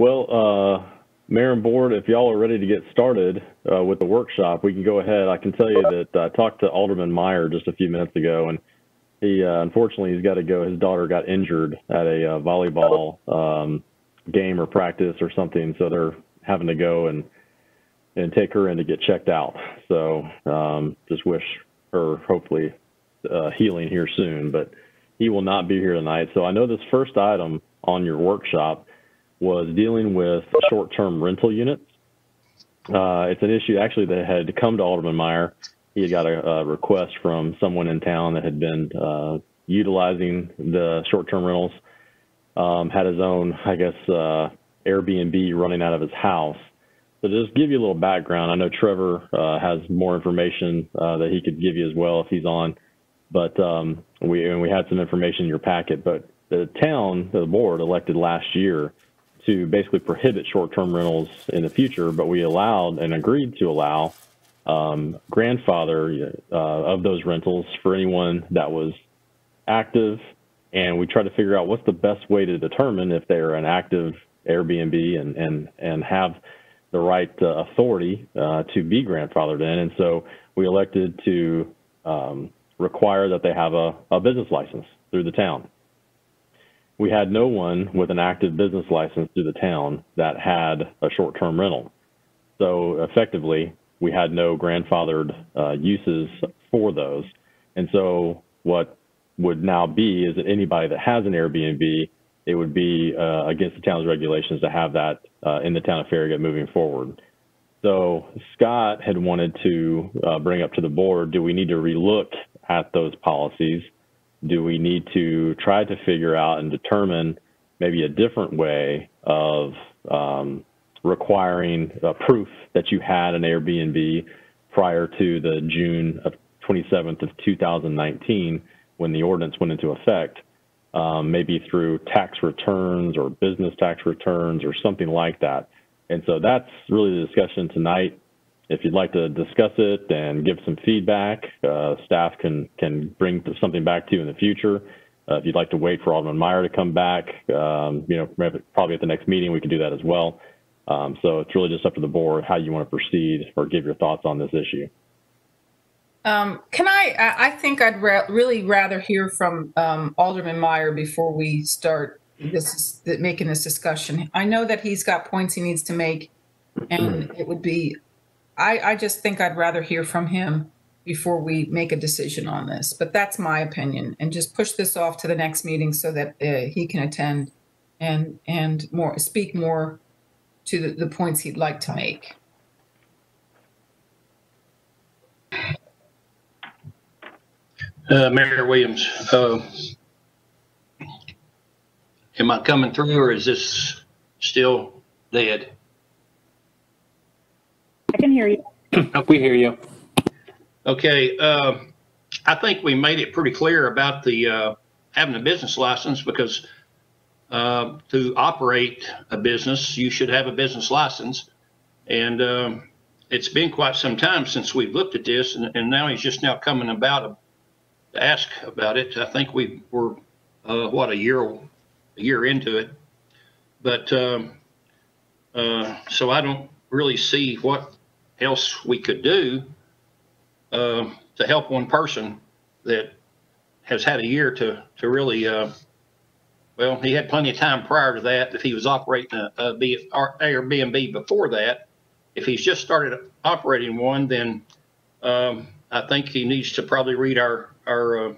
Well, uh, Mayor and Board, if y'all are ready to get started uh, with the workshop, we can go ahead. I can tell you that I talked to Alderman Meyer just a few minutes ago, and he uh, unfortunately he's got to go. His daughter got injured at a uh, volleyball um, game or practice or something, so they're having to go and and take her in to get checked out. So um, just wish her hopefully uh, healing here soon, but he will not be here tonight. So I know this first item on your workshop was dealing with short-term rental units. Uh, it's an issue actually that had come to Alderman Meyer. He had got a, a request from someone in town that had been uh, utilizing the short-term rentals, um, had his own, I guess, uh, Airbnb running out of his house. So just give you a little background, I know Trevor uh, has more information uh, that he could give you as well if he's on, but um, we and we had some information in your packet. But the town, the board elected last year to basically prohibit short-term rentals in the future, but we allowed and agreed to allow um, grandfather uh, of those rentals for anyone that was active, and we tried to figure out what's the best way to determine if they're an active Airbnb and and and have the right uh, authority uh, to be grandfathered in, and so we elected to um, require that they have a, a business license through the town we had no one with an active business license through the town that had a short-term rental. So effectively, we had no grandfathered uh, uses for those. And so what would now be is that anybody that has an Airbnb, it would be uh, against the town's regulations to have that uh, in the town of Farragut moving forward. So Scott had wanted to uh, bring up to the board, do we need to relook at those policies? Do we need to try to figure out and determine maybe a different way of um, requiring proof that you had an Airbnb prior to the June of 27th of 2019 when the ordinance went into effect, um, maybe through tax returns or business tax returns or something like that. And so that's really the discussion tonight if you'd like to discuss it and give some feedback, uh, staff can can bring something back to you in the future. Uh, if you'd like to wait for Alderman Meyer to come back, um, you know, probably at the next meeting we can do that as well. Um, so it's really just up to the board how you want to proceed or give your thoughts on this issue. Um, can I, I think I'd ra really rather hear from um, Alderman Meyer before we start this, making this discussion. I know that he's got points he needs to make and it would be I, I just think I'd rather hear from him before we make a decision on this. But that's my opinion, and just push this off to the next meeting so that uh, he can attend and and more speak more to the, the points he'd like to make. Uh, Mayor Williams, uh, am I coming through or is this still dead? I can hear you. We hear you. Okay, uh, I think we made it pretty clear about the, uh, having a business license because, uh, to operate a business, you should have a business license. And, um, it's been quite some time since we've looked at this and, and now he's just now coming about to ask about it. I think we were, uh, what, a year, a year into it. But, um, uh, so I don't really see what else we could do uh, to help one person that has had a year to to really uh, well he had plenty of time prior to that if he was operating a, a B, Airbnb before that. If he's just started operating one then um, I think he needs to probably read our our uh,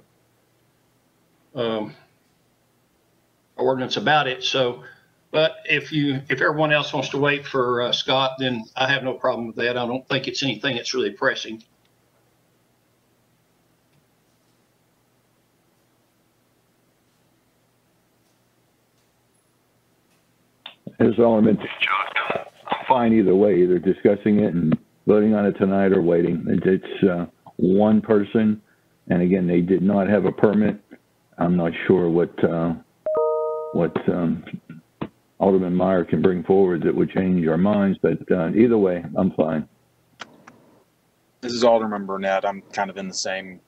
um, ordinance about it. So but if you, if everyone else wants to wait for uh, Scott, then I have no problem with that. I don't think it's anything that's really pressing. As I'm fine either way, either discussing it and voting on it tonight or waiting. It's uh, one person, and again, they did not have a permit. I'm not sure what uh, what um, Alderman Meyer can bring forward that would change our minds, but uh, either way, I'm fine. This is Alderman Burnette. I'm kind of in the same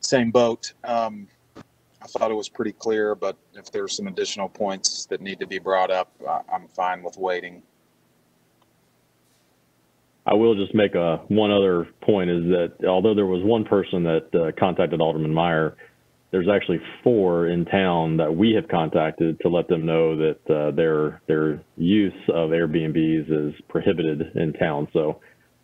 same boat. Um, I thought it was pretty clear, but if there's some additional points that need to be brought up, I- I'm fine with waiting. I will just make a one other point is that although there was one person that uh, contacted Alderman Meyer, there's actually four in town that we have contacted to let them know that uh, their their use of Airbnbs is prohibited in town. So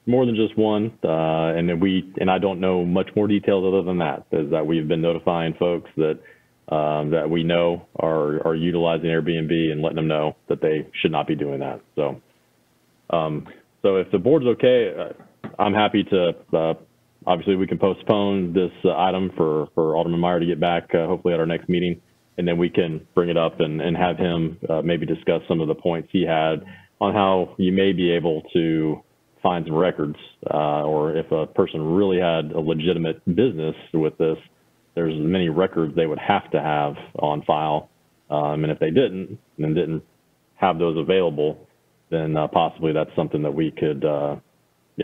more than just one, uh, and then we and I don't know much more details other than that. Is that we've been notifying folks that um, that we know are are utilizing Airbnb and letting them know that they should not be doing that. So. Um, so if the board's okay, uh, I'm happy to, uh, obviously, we can postpone this uh, item for, for Alderman Meyer to get back, uh, hopefully at our next meeting. And then we can bring it up and, and have him uh, maybe discuss some of the points he had on how you may be able to find some records, uh, or if a person really had a legitimate business with this, there's many records they would have to have on file. Um, and if they didn't, and didn't have those available, then uh, possibly that's something that we could, uh,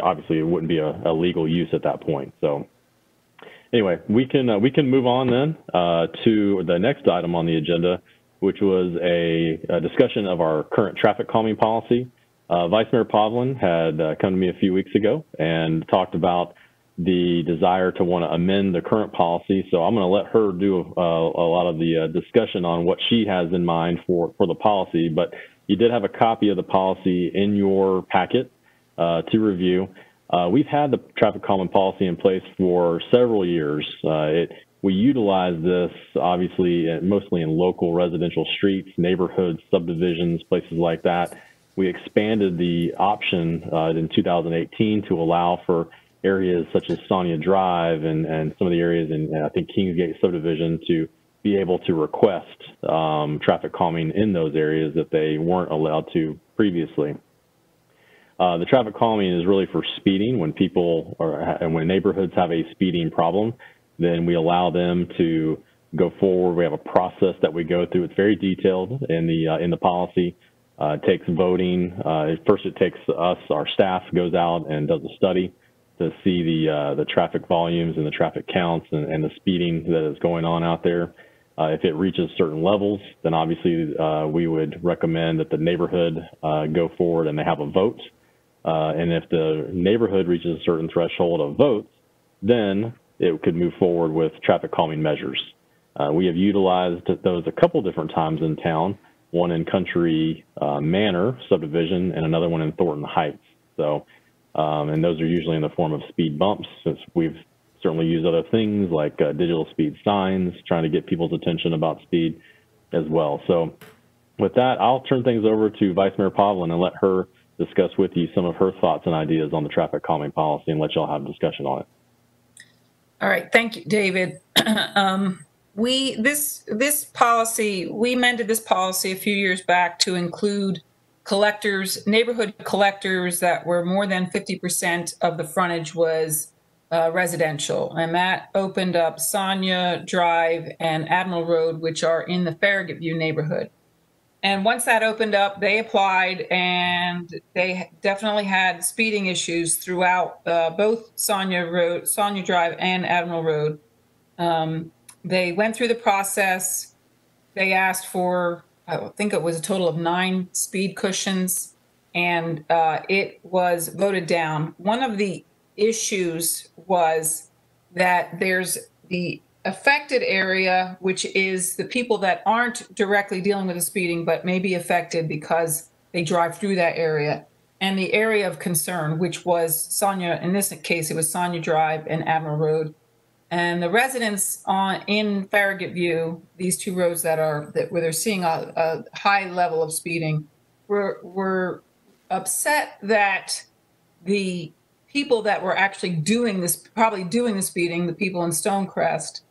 obviously it wouldn't be a, a legal use at that point. So anyway, we can, uh, we can move on then uh, to the next item on the agenda, which was a, a discussion of our current traffic calming policy. Uh, Vice Mayor Povlin had uh, come to me a few weeks ago and talked about the desire to want to amend the current policy. So I'm going to let her do uh, a lot of the uh, discussion on what she has in mind for, for the policy. But you did have a copy of the policy in your packet to review. Uh, we've had the traffic calming policy in place for several years. Uh, it, we utilize this obviously uh, mostly in local residential streets, neighborhoods, subdivisions, places like that. We expanded the option uh, in 2018 to allow for areas such as Sonia Drive and, and some of the areas in, I think, Kingsgate subdivision to be able to request um, traffic calming in those areas that they weren't allowed to previously. Uh, the traffic calming is really for speeding when people are, and when neighborhoods have a speeding problem, then we allow them to go forward. We have a process that we go through. It's very detailed in the uh, in the policy. Uh, it takes voting. Uh, first, it takes us, our staff goes out and does a study to see the uh, the traffic volumes and the traffic counts and, and the speeding that is going on out there. Uh, if it reaches certain levels, then obviously uh, we would recommend that the neighborhood uh, go forward and they have a vote. Uh, and if the neighborhood reaches a certain threshold of votes, then it could move forward with traffic calming measures. Uh, we have utilized those a couple different times in town, one in Country uh, Manor subdivision and another one in Thornton Heights. So, um, and those are usually in the form of speed bumps since we've certainly used other things like uh, digital speed signs, trying to get people's attention about speed as well. So with that, I'll turn things over to Vice Mayor Povlin and let her discuss with you some of her thoughts and ideas on the traffic calming policy and let y'all have a discussion on it. All right, thank you, David. um, we this this policy we amended this policy a few years back to include collectors, neighborhood collectors that were more than 50% of the frontage was uh, residential, and that opened up Sonia Drive and Admiral Road, which are in the Farragut View neighborhood. And once that opened up, they applied, and they definitely had speeding issues throughout uh, both Sonia Road, Sonia Drive, and Admiral Road. Um, they went through the process. They asked for, I think it was a total of nine speed cushions, and uh, it was voted down. One of the issues was that there's the affected area, which is the people that aren't directly dealing with the speeding, but may be affected because they drive through that area. And the area of concern, which was Sonia, in this case, it was Sonia Drive and Admiral Road. And the residents on in Farragut View, these two roads that are that where they're seeing a, a high level of speeding, were were upset that the people that were actually doing this, probably doing the speeding, the people in Stonecrest,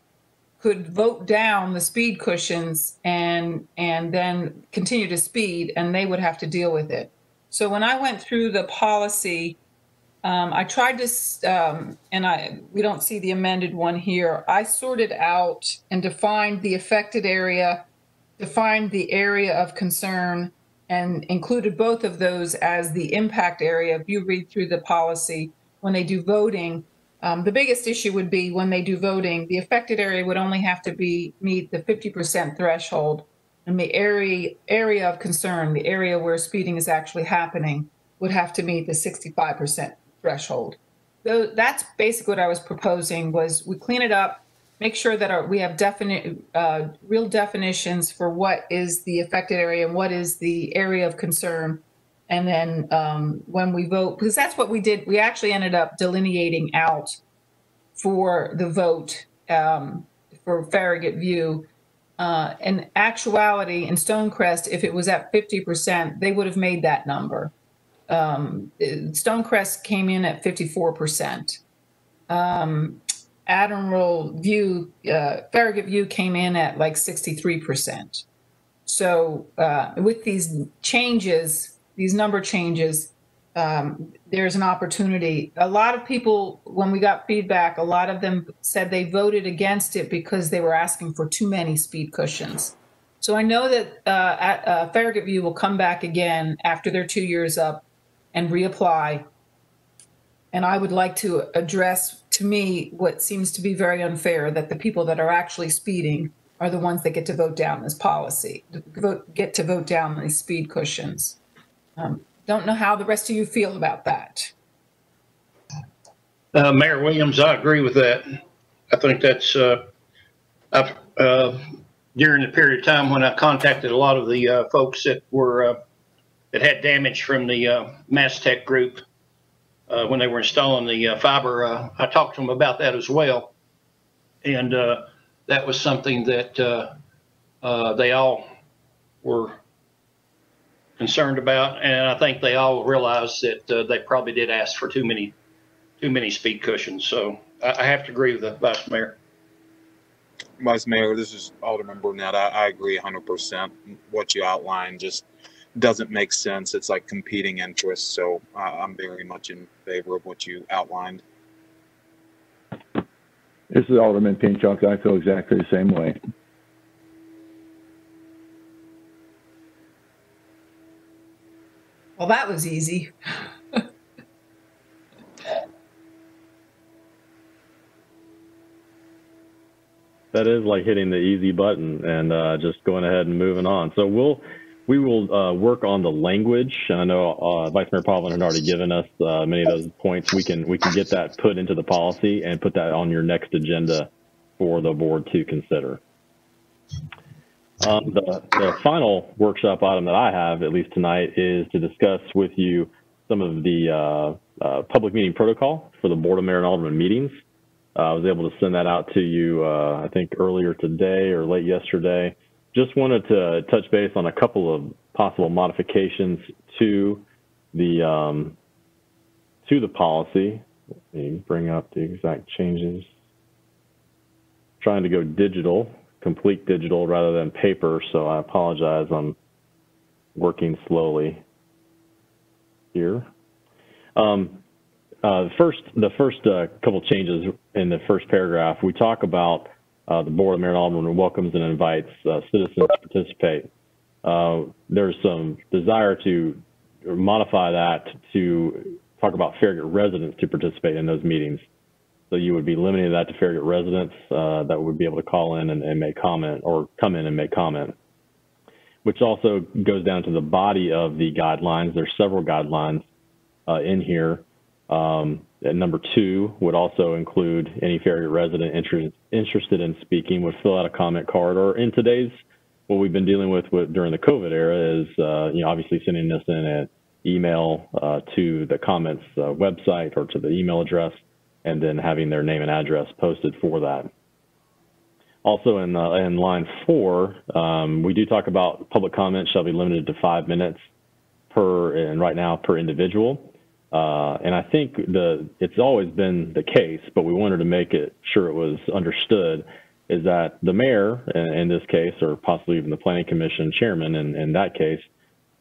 could vote down the speed cushions and and then continue to speed, and they would have to deal with it. So when I went through the policy, um, I tried to, um, and I we don't see the amended one here. I sorted out and defined the affected area, defined the area of concern, and included both of those as the impact area. If you read through the policy, when they do voting, Um, the biggest issue would be when they do voting, the affected area would only have to be, meet the 50% threshold. And the area, area of concern, the area where speeding is actually happening, would have to meet the 65% threshold. So that's basically what I was proposing was we clean it up, make sure that our, we have definite, uh, real definitions for what is the affected area and what is the area of concern. And then um, when we vote, because that's what we did, we actually ended up delineating out for the vote um, for Farragut View. Uh, in actuality, in Stonecrest, if it was at 50%, they would have made that number. Um, Stonecrest came in at 54%. Um, Admiral View, uh, Farragut View came in at like 63%. So uh, with these changes, these number changes, um, there's an opportunity. A lot of people, when we got feedback, a lot of them said they voted against it because they were asking for too many speed cushions. So I know that uh, at, uh, Farragut View will come back again after their two years up and reapply. And I would like to address, to me, what seems to be very unfair that the people that are actually speeding are the ones that get to vote down this policy, vote, get to vote down these speed cushions. Um, don't know how the rest of you feel about that. Uh, Mayor Williams, I agree with that. I think that's, uh, uh, during the period of time when I contacted a lot of the, uh, folks that were, uh, that had damage from the, uh, MasTec group, uh, when they were installing the fiber, I talked to them about that as well. And, that was something that, they all were concerned about. And I think they all realized that, uh, they probably did ask for too many too many speed cushions. So I, I have to agree with the vice mayor. Vice Mayor, this is Alderman Burnette. I, I agree hundred percent. What you outlined just doesn't make sense. It's like competing interests. So uh, I'm very much in favor of what you outlined. This is Alderman Pinchok. I feel exactly the same way. Well, that was easy. That is like hitting the easy button and uh, just going ahead and moving on. So we'll we will uh, work on the language. I know uh, Vice Mayor Povlin had already given us uh, many of those points. We can we can get that put into the policy and put that on your next agenda for the board to consider. Um, the, the final workshop item that I have, at least tonight, is to discuss with you some of the uh, uh, public meeting protocol for the Board of Mayor and Alderman meetings. Uh, I was able to send that out to you, uh, I think earlier today or late yesterday. Just wanted to touch base on a couple of possible modifications to the um, to the policy. Let me bring up the exact changes. Trying to go digital, complete digital rather than paper, so I apologize. I'm working slowly here. Um, uh, first, the first uh, couple changes in the first paragraph, we talk about uh, the Board of Mayor and Alderman welcomes and invites uh, citizens to participate. Uh, there's some desire to modify that to talk about Farragut residents to participate in those meetings. So you would be limiting that to Farragut residents uh, that would be able to call in and, and make comment or come in and make comment which also goes down to the body of the guidelines. There's several guidelines uh, in here. Um, number two would also include any Farragut resident inter- interested in speaking would fill out a comment card. Or in today's, what we've been dealing with, with during the COVID era is, uh, you know, obviously sending this in an email uh, to the comments uh, website or to the email address, and then having their name and address posted for that. Also in, uh, in line four, um, we do talk about public comment shall be limited to five minutes per, and right now per individual. Uh, and I think the it's always been the case, but we wanted to make it sure it was understood is that the mayor, in, this case, or possibly even the planning commission chairman in, in that case,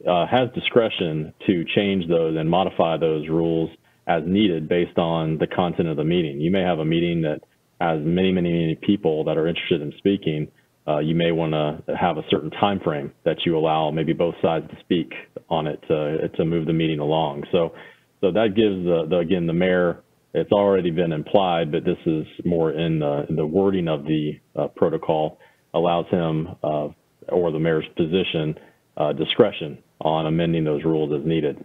uh, has discretion to change those and modify those rules as needed based on the content of the meeting. You may have a meeting that has many, many, many people that are interested in speaking. Uh, you may want to have a certain time frame that you allow maybe both sides to speak on it to, to move the meeting along. So so that gives the, the again the mayor it's already been implied, but this is more in the, in the wording of the uh, protocol allows him uh, or the mayor's position uh, discretion on amending those rules as needed.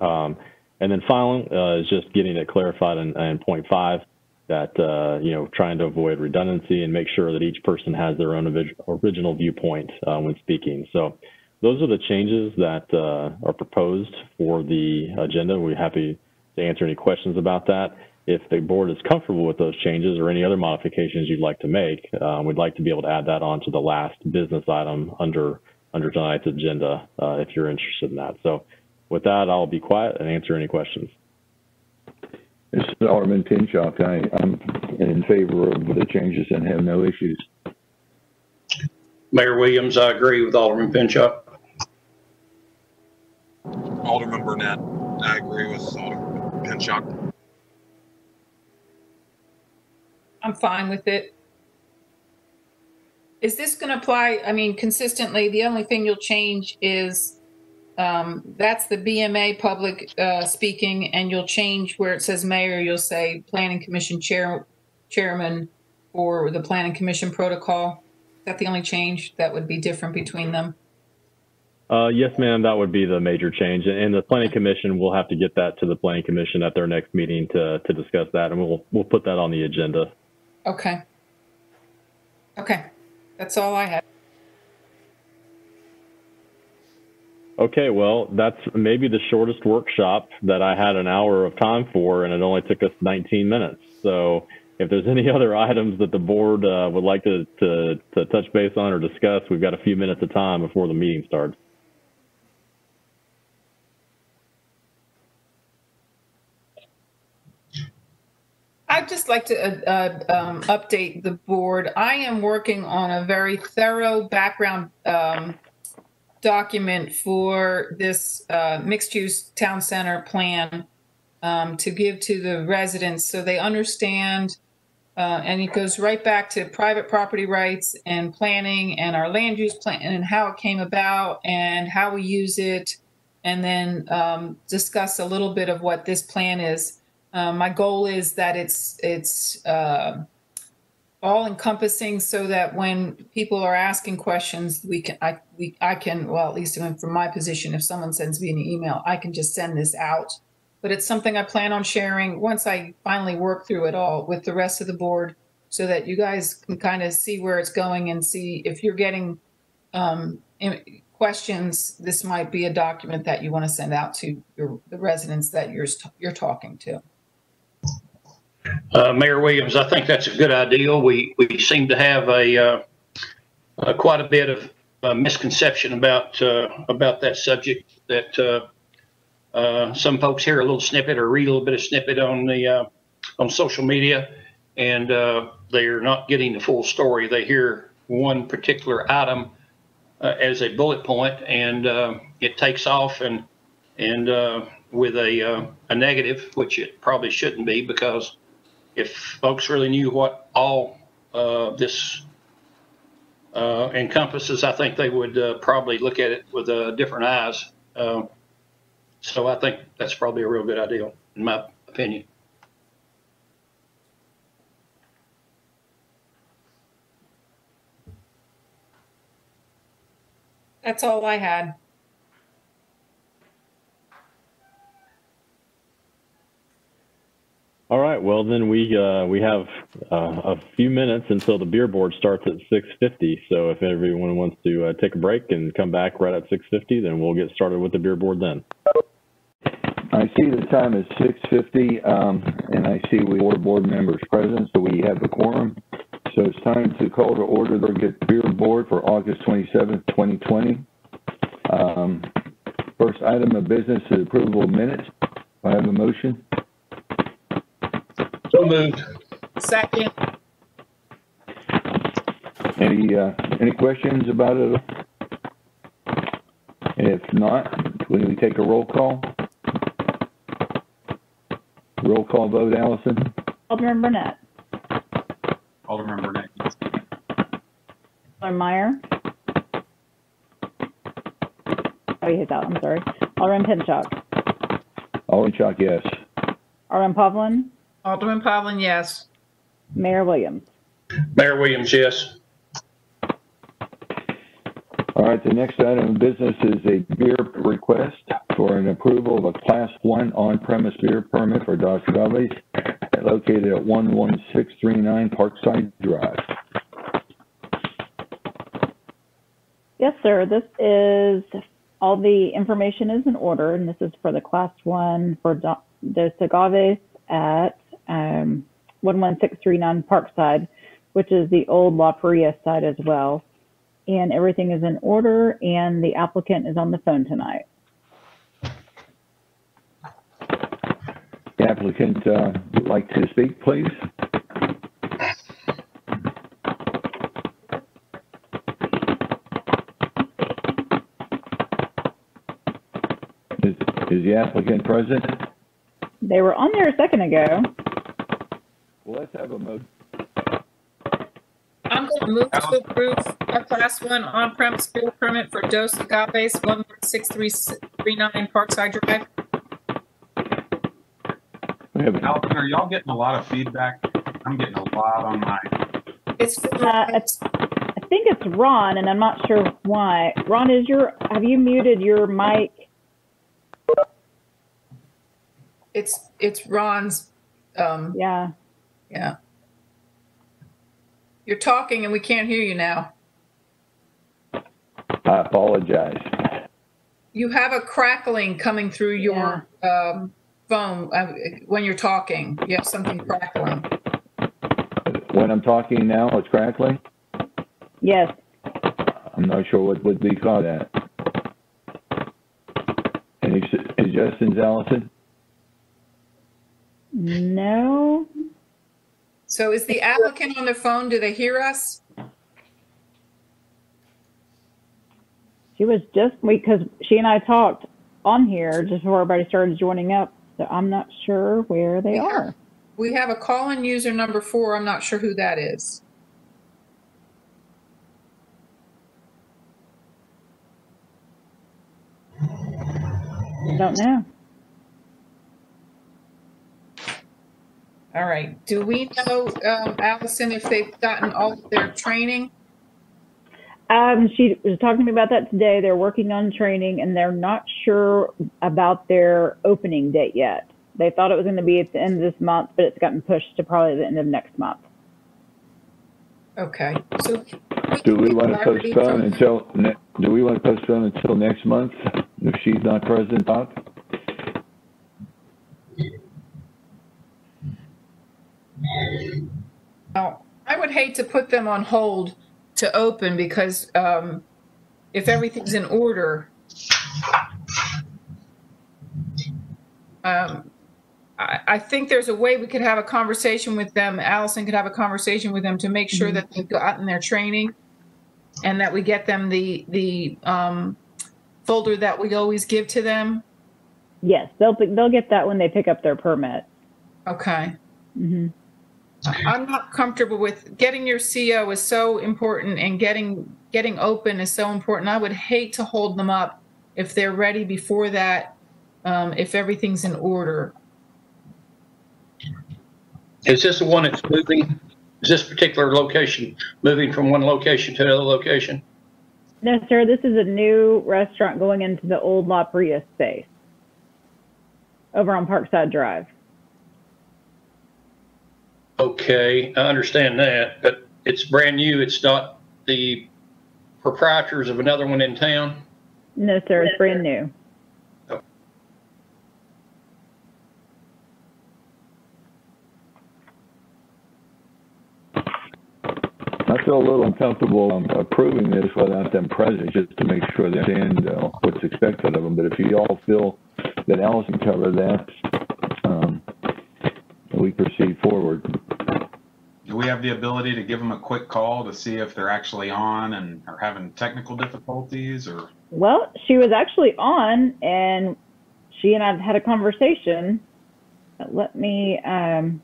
Um, and then finally uh, is just getting it clarified in, in point five that uh, you know trying to avoid redundancy and make sure that each person has their own original viewpoint uh, when speaking. So those are the changes that uh, are proposed for the agenda. We're happy to answer any questions about that. If the board is comfortable with those changes or any other modifications you'd like to make, uh, we'd like to be able to add that on to the last business item under under tonight's agenda uh, if you're interested in that. So with that, I'll be quiet and answer any questions. This is Alderman Pinchok. I, I'm in favor of the changes and have no issues. Mayor Williams, I agree with Alderman Pinchok. Alderman Burnette, I agree with Alderman Pinchok. I'm fine with it. Is this going to apply, I mean, consistently, the only thing you'll change is, um, that's the BMA public, uh, speaking, and you'll change where it says mayor, you'll say planning commission chair, chairman for the planning commission protocol. Is that the only change that would be different between them? Uh, yes, ma'am, that would be the major change. And the planning commission will have to get that to the planning commission at their next meeting to, to discuss that, and we'll, we'll put that on the agenda. Okay. Okay, that's all I had. Okay, well, that's maybe the shortest workshop that I had an hour of time for, and it only took us 19 minutes. So if there's any other items that the board uh, would like to, to, to touch base on or discuss, we've got a few minutes of time before the meeting starts. I'd just like to uh, uh, um, update the board. I am working on a very thorough background um, document for this uh, mixed-use town center plan um, to give to the residents so they understand. Uh, and it goes right back to private property rights and planning and our land use plan and how it came about and how we use it. And then um, discuss a little bit of what this plan is. Um, my goal is that it's it's uh, all encompassing, so that when people are asking questions, we can I we I can well at least from my position, if someone sends me an email, I can just send this out. But it's something I plan on sharing once I finally work through it all with the rest of the board, so that you guys can kind of see where it's going and see if you're getting um, questions. This might be a document that you want to send out to your the residents that you're you're talking to. Uh, Mayor Williams, I think that's a good idea. We, we seem to have a, uh, uh, quite a bit of uh, misconception about, uh, about that subject that, some folks hear a little snippet or read a little bit of snippet on the, on social media and, they're not getting the full story. They hear one particular item, as a bullet point and, it takes off and, and, with a, a negative, which it probably shouldn't be because if folks really knew what all uh, this uh, encompasses, I think they would uh, probably look at it with uh, different eyes. Uh, so I think that's probably a real good idea, in my opinion. That's all I had. All right, well then we uh, we have uh, a few minutes until the beer board starts at 6:50. So if everyone wants to uh, take a break and come back right at 6:50, then we'll get started with the beer board then. I see the time is 6:50, um, and I see we four board members present, so we have a quorum. So it's time to call to order the Beer Board for August 27th, 2020. Um, First item of business is approval of minutes. I have a motion? So moved. Second, Any, uh, any questions about it? If not, will we take a roll call? Roll call vote, Allison? Alderman Burnette. Alderman Burnette. Alderman Meyer. Oh, you hit that, I'm sorry. Alderman Pinchok. Alderman Chalk, yes. Alderman Povlin, Alderman Povlin, yes. Mayor Williams. Mayor Williams, yes. All right, the next item of business is a beer request for an approval of a Class 1 on-premise beer permit for Dos Agaves located at 11639 Parkside Drive. Yes, sir. This is, all the information is in order, and this is for the class one for Do- Dos Agaves at um, 11639 Parkside, which is the old La Paria site as well. And everything is in order, and the applicant is on the phone tonight. The applicant uh, would like to speak, please. Is is the applicant present? They were on there a second ago. Well, let's have a motion. I'm going to move to approve a class one on-prem beer permit for Dos Agaves, one six three three nine Parkside Drive. We Allison, are y'all getting a lot of feedback? I'm getting a lot on my, It's, Uh, it's, I think it's Ron, and I'm not sure why. Ron, is your, have you muted your mic? it's, it's Ron's, um, Yeah. Yeah. You're talking and we can't hear you now. I apologize. You have a crackling coming through your, um, phone, uh, when you're talking. You have something crackling. When I'm talking now, it's crackling? Yes. I'm not sure what would be called that. Any suggestions, Allison? No. So is the applicant on the phone? Do they hear us? She was just because she and I talked on here just before everybody started joining up. So I'm not sure where they Yeah. are. We have a call-in user number four. I'm not sure who that is. I don't know. All right. Do we know, um, Allison, if they've gotten all of their training? Um, she was talking to me about that today. They're working on training and they're not sure about their opening date yet. They thought it was going to be at the end of this month, but it's gotten pushed to probably the end of next month. Okay, so. Do we want to postpone until, do we want to postpone until next month if she's not present, Bob? Now, I would hate to put them on hold to open because, um, if everything's in order, um, I, I think there's a way we could have a conversation with them. Allison could have a conversation with them to make sure that they've gotten their training and that we get them the, the, um, folder that we always give to them. Yes, they'll they'll get that when they pick up their permit. Okay. hmm I'm not comfortable with getting your CO is so important and getting getting open is so important. I would hate to hold them up if they're ready before that, um, if everything's in order. Is this the one that's moving? Is this particular location moving from one location to another location? No, sir. This is a new restaurant going into the old La Paria space over on Parkside Drive. Okay, I understand that, but it's brand new. It's not the proprietors of another one in town? No, sir. It's brand new. I feel a little uncomfortable um, approving this without them present, just to make sure they understand uh, what's expected of them. But if you all feel that Allison covered that, we proceed forward. do we have the ability to give them a quick call to see if they're actually on and are having technical difficulties or? Well, she was actually on, and she and I had a conversation. Let me um,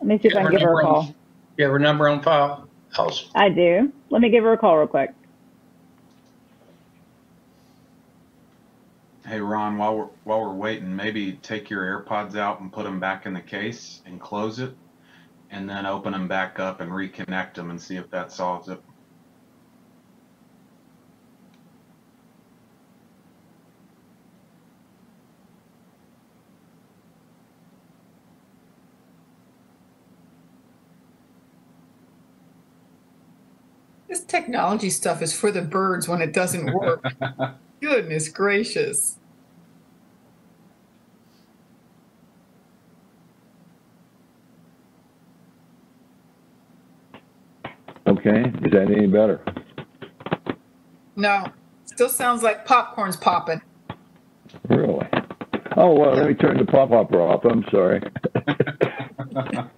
let me see if I can give her a call. You have her number on file? Awesome. I do. Let me give her a call real quick. Hey, Ron, while we're, while we're waiting, maybe take your AirPods out and put them back in the case and close it. And then open them back up and reconnect them and see if that solves it. This technology stuff is for the birds when it doesn't work. Goodness gracious. Okay, is that any better? No, still sounds like popcorn's popping. Really? Oh, well, let me turn the pop opera off. I'm sorry.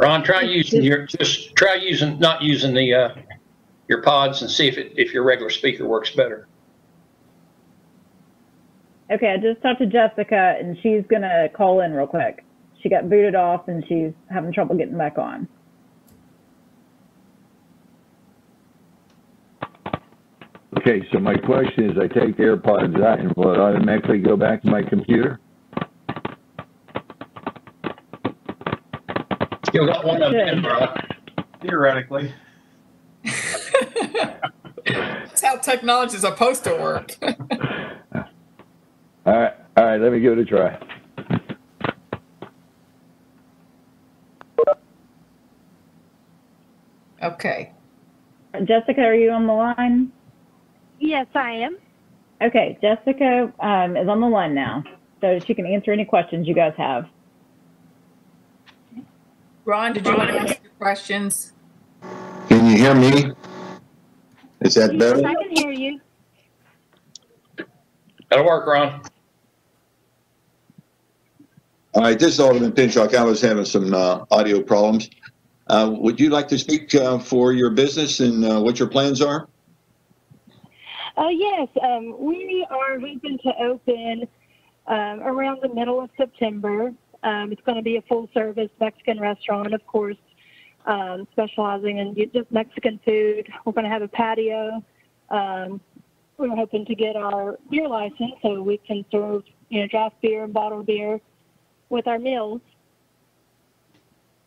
Ron, try using your, just try using, not using the, uh, your pods and see if it, if your regular speaker works better. Okay, I just talked to Jessica and she's gonna call in real quick. She got booted off and she's having trouble getting back on. Okay, so my question is, I take the AirPods out and will it automatically go back to my computer? Still got one of them, Ron. Theoretically. That's how technology is supposed to work. All right, all right, let me give it a try. okay. Jessica, are you on the line? Yes, I am. Okay, Jessica um, is on the line now, so she can answer any questions you guys have. Ron, did you want to ask your questions? Can you hear me? Is that Yes, better? I can hear you. That'll work, Ron. All right, this is Alderman Pinchok. I was having some uh, audio problems. Uh, Would you like to speak uh, for your business and uh, what your plans are? Uh, yes, um, we are hoping to open um, around the middle of September. Um, it's going to be a full service Mexican restaurant, of course, um, specializing in just Mexican food. We're going to have a patio. Um, we're hoping to get our beer license so we can serve, you know, draft beer and bottled beer with our meals.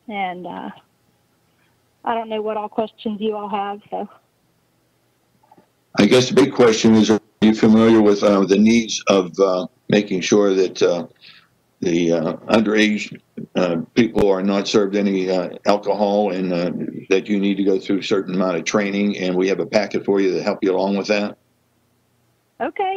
And uh, I don't know what all questions you all have, so. I guess the big question is, are you familiar with uh, the needs of uh, making sure that uh, the uh, underage uh, people are not served any uh, alcohol and uh, that you need to go through a certain amount of training? And we have a packet for you to help you along with that. Okay.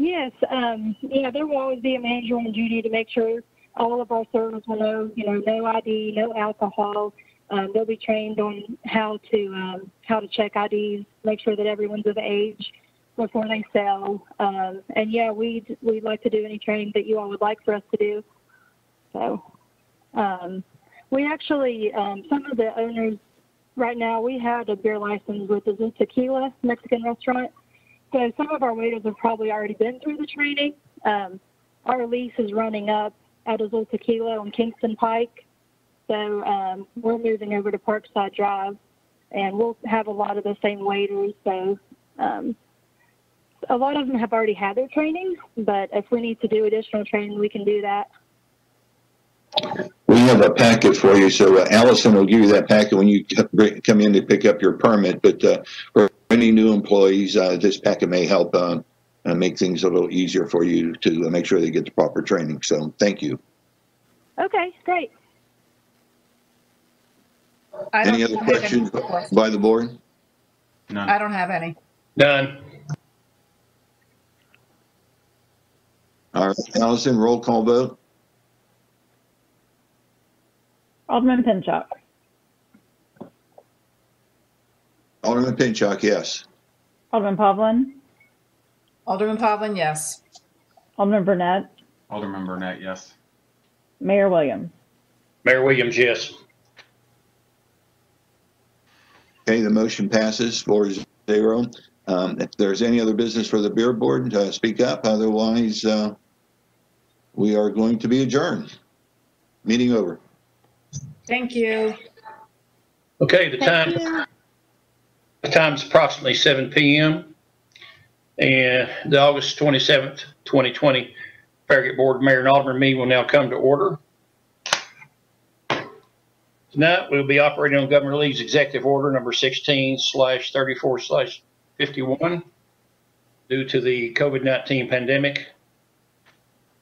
Yes. Um, yeah, there will always be a manager on duty to make sure all of our servers will know, you know, no ID, no alcohol. Um, they'll be trained on how to um, how to check IDs, make sure that everyone's of age before they sell. Um, and yeah, we'd we'd like to do any training that you all would like for us to do. So, um, we actually um, some of the owners right now we had a beer license with the Tequila Mexican restaurant. So some of our waiters have probably already been through the training. Um, our lease is running up at Azul Tequila on Kingston Pike. So um, we're moving over to Parkside Drive, and we'll have a lot of the same waiters. So um, a lot of them have already had their training, but if we need to do additional training, we can do that. We have a packet for you, so uh, Allison will give you that packet when you come in to pick up your permit. But uh, for any new employees, uh, this packet may help uh, uh, make things a little easier for you to uh, make sure they get the proper training. So thank you. Okay, great. I Any other have any questions questions. by the board? None. I don't have any. Done. All right, Allison, roll call vote. Alderman Pinchok, Alderman Pinchok, yes. Alderman Povlin, Alderman Povlin, yes. Alderman Burnette, Alderman Burnette, yes. Mayor Williams. Mayor Williams, yes. Okay, the motion passes four zero. Um, if there's any other business for the beer board, uh, speak up. Otherwise, uh, we are going to be adjourned. Meeting over. Thank you. Okay, the Thank time, you. the time's approximately seven PM. And the August twenty-seventh, twenty twenty Farragut Board Mayor and Alderman meeting will now come to order. Tonight, we'll be operating on Governor Lee's Executive Order Number sixteen slash thirty-four slash fifty-one due to the COVID-nineteen pandemic.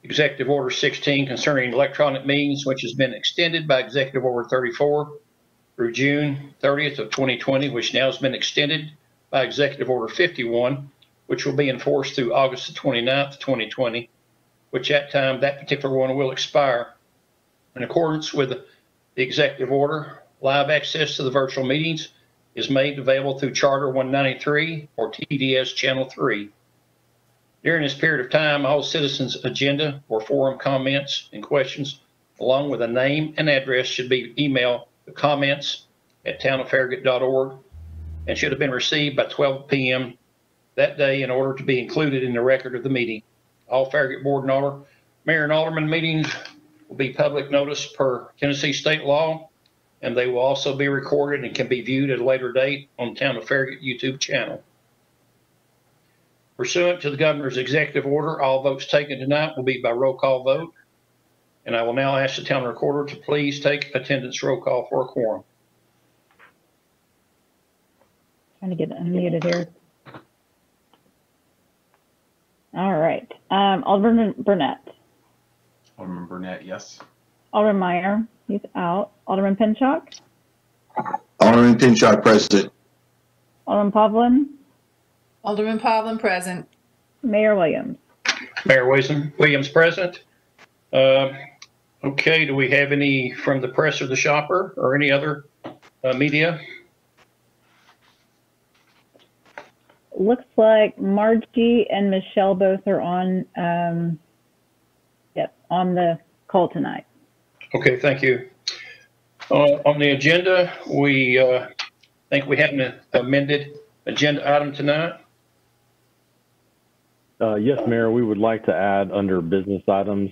Executive Order sixteen concerning electronic meetings, which has been extended by Executive Order thirty-four through June 30th of 2020, which now has been extended by Executive Order 51, which will be enforced through August the 29th, 2020, which at time that particular one will expire. In accordance with the executive order, live access to the virtual meetings is made available through Charter 193 or TDS Channel 3. During this period of time, all citizens' agenda or forum comments and questions, along with a name and address, should be emailed to comments at townoffarragut.org and should have been received by 12 p.m. that day in order to be included in the record of the meeting. All Farragut Board and Alder, Mayor and Alderman meetings will be public notice per Tennessee state law, and they will also be recorded and can be viewed at a later date on the Town of Farragut YouTube channel. Pursuant to the governor's executive order, all votes taken tonight will be by roll call vote. And I will now ask the town recorder to please take attendance roll call for a quorum. Trying to get unmuted here. All right. Um, Alderman Burnette, Alderman Burnette, yes. Alderman Meyer, he's out. Alderman Pinchok, Alderman Pinchok, present. Alderman Povlin, Alderman Povlin present. Mayor Williams. Mayor Williams, Williams present. Um, Okay, do we have any from the press or the shopper or any other uh, media? Looks like Margie and Michelle both are on, um, yep, on the call tonight. Okay, thank you. Uh, On the agenda, we uh, think we have an amended agenda item tonight. Uh, yes, Mayor, we would like to add under business items,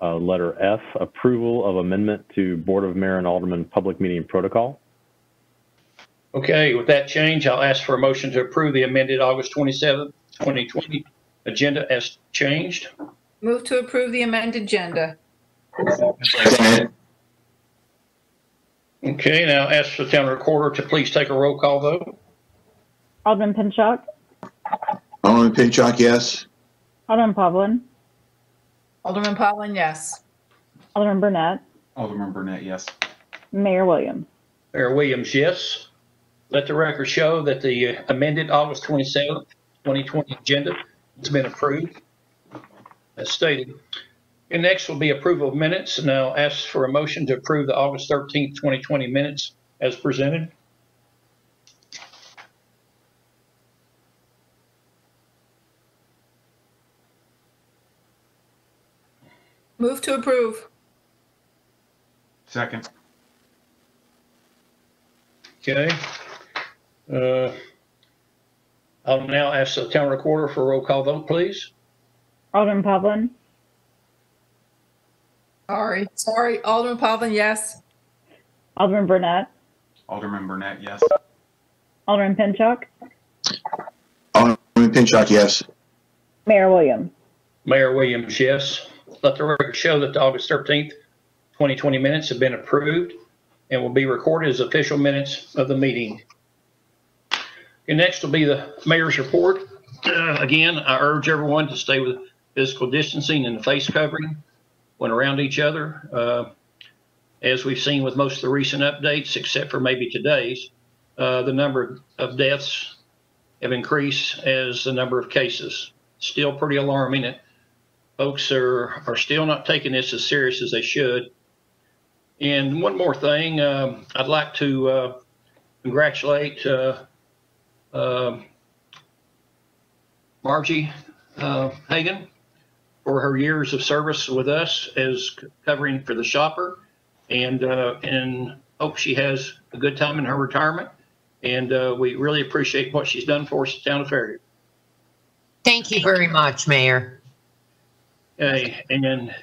uh, letter F, approval of amendment to Board of Mayor and Alderman Public Meeting Protocol. Okay, with that change, I'll ask for a motion to approve the amended August 27th, 2020 agenda as changed. Move to approve the amended agenda. Okay, now ask the town recorder to please take a roll call vote. Alderman Pinchok, Alderman Pinchok, yes. Alderman Povlin, Alderman Povlin, yes. Alderman Burnette, Alderman Burnette, yes. Mayor Williams. Mayor Williams, yes. Let the record show that the amended August 27th, 2020 agenda has been approved as stated. And next will be approval of minutes, and I'll ask for a motion to approve the August 13th, 2020 minutes as presented. Move to approve. Second, Okay. Uh, I'll now ask the town recorder for a roll call vote, please. Alderman Povlin, Sorry, sorry. Alderman Povlin, yes. Alderman Burnette, Alderman Burnette, yes. Alderman Pinchok, Alderman Pinchok, yes. Mayor Williams. Mayor Williams, yes. Let the record show that the August 13th, 2020 minutes have been approved and will be recorded as official minutes of the meeting. And next will be the mayor's report. Uh, Again, I urge everyone to stay with physical distancing and the face covering when around each other. Uh, As we've seen with most of the recent updates, except for maybe today's, uh, the number of deaths have increased as the number of cases. Still pretty alarming. It folks are, are still not taking this as serious as they should. And one more thing, um, I'd like to uh, congratulate uh, um Margie uh, Hagan for her years of service with us as covering for the shopper, and uh, and hope she has a good time in her retirement. And uh, we really appreciate what she's done for us at Town of Farragut. Thank you very much, Mayor. Okay, and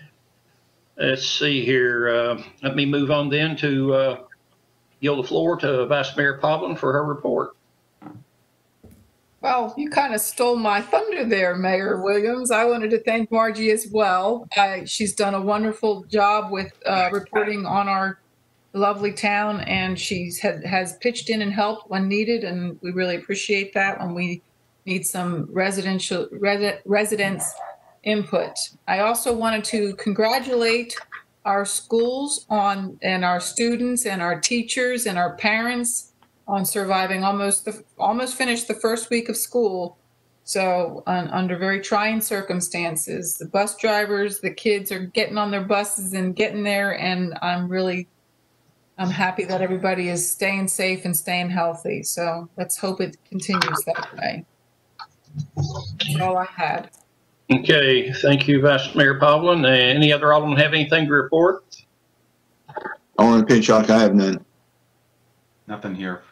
Let's see here. Uh, let me move on then to uh, yield the floor to Vice Mayor Povlin for her report. Well, you kind of stole my thunder there, Mayor Williams. I wanted to thank Margie as well. She's done a wonderful job with uh, reporting on our lovely town, and she's had, has pitched in and helped when needed, and we really appreciate that when we need some residential resi- residents input. I also wanted to congratulate our schools on and our students and our teachers and our parents on surviving almost the almost finished the first week of school. So un, under very trying circumstances, the bus drivers, the kids are getting on their buses and getting there, and I'm really I'm happy that everybody is staying safe and staying healthy. So let's hope it continues that way. That's all I had. Okay, thank you, Vice Mayor Povlin. Uh, any other Alderman have anything to report? Alderman Pinchok, I have none. Nothing here.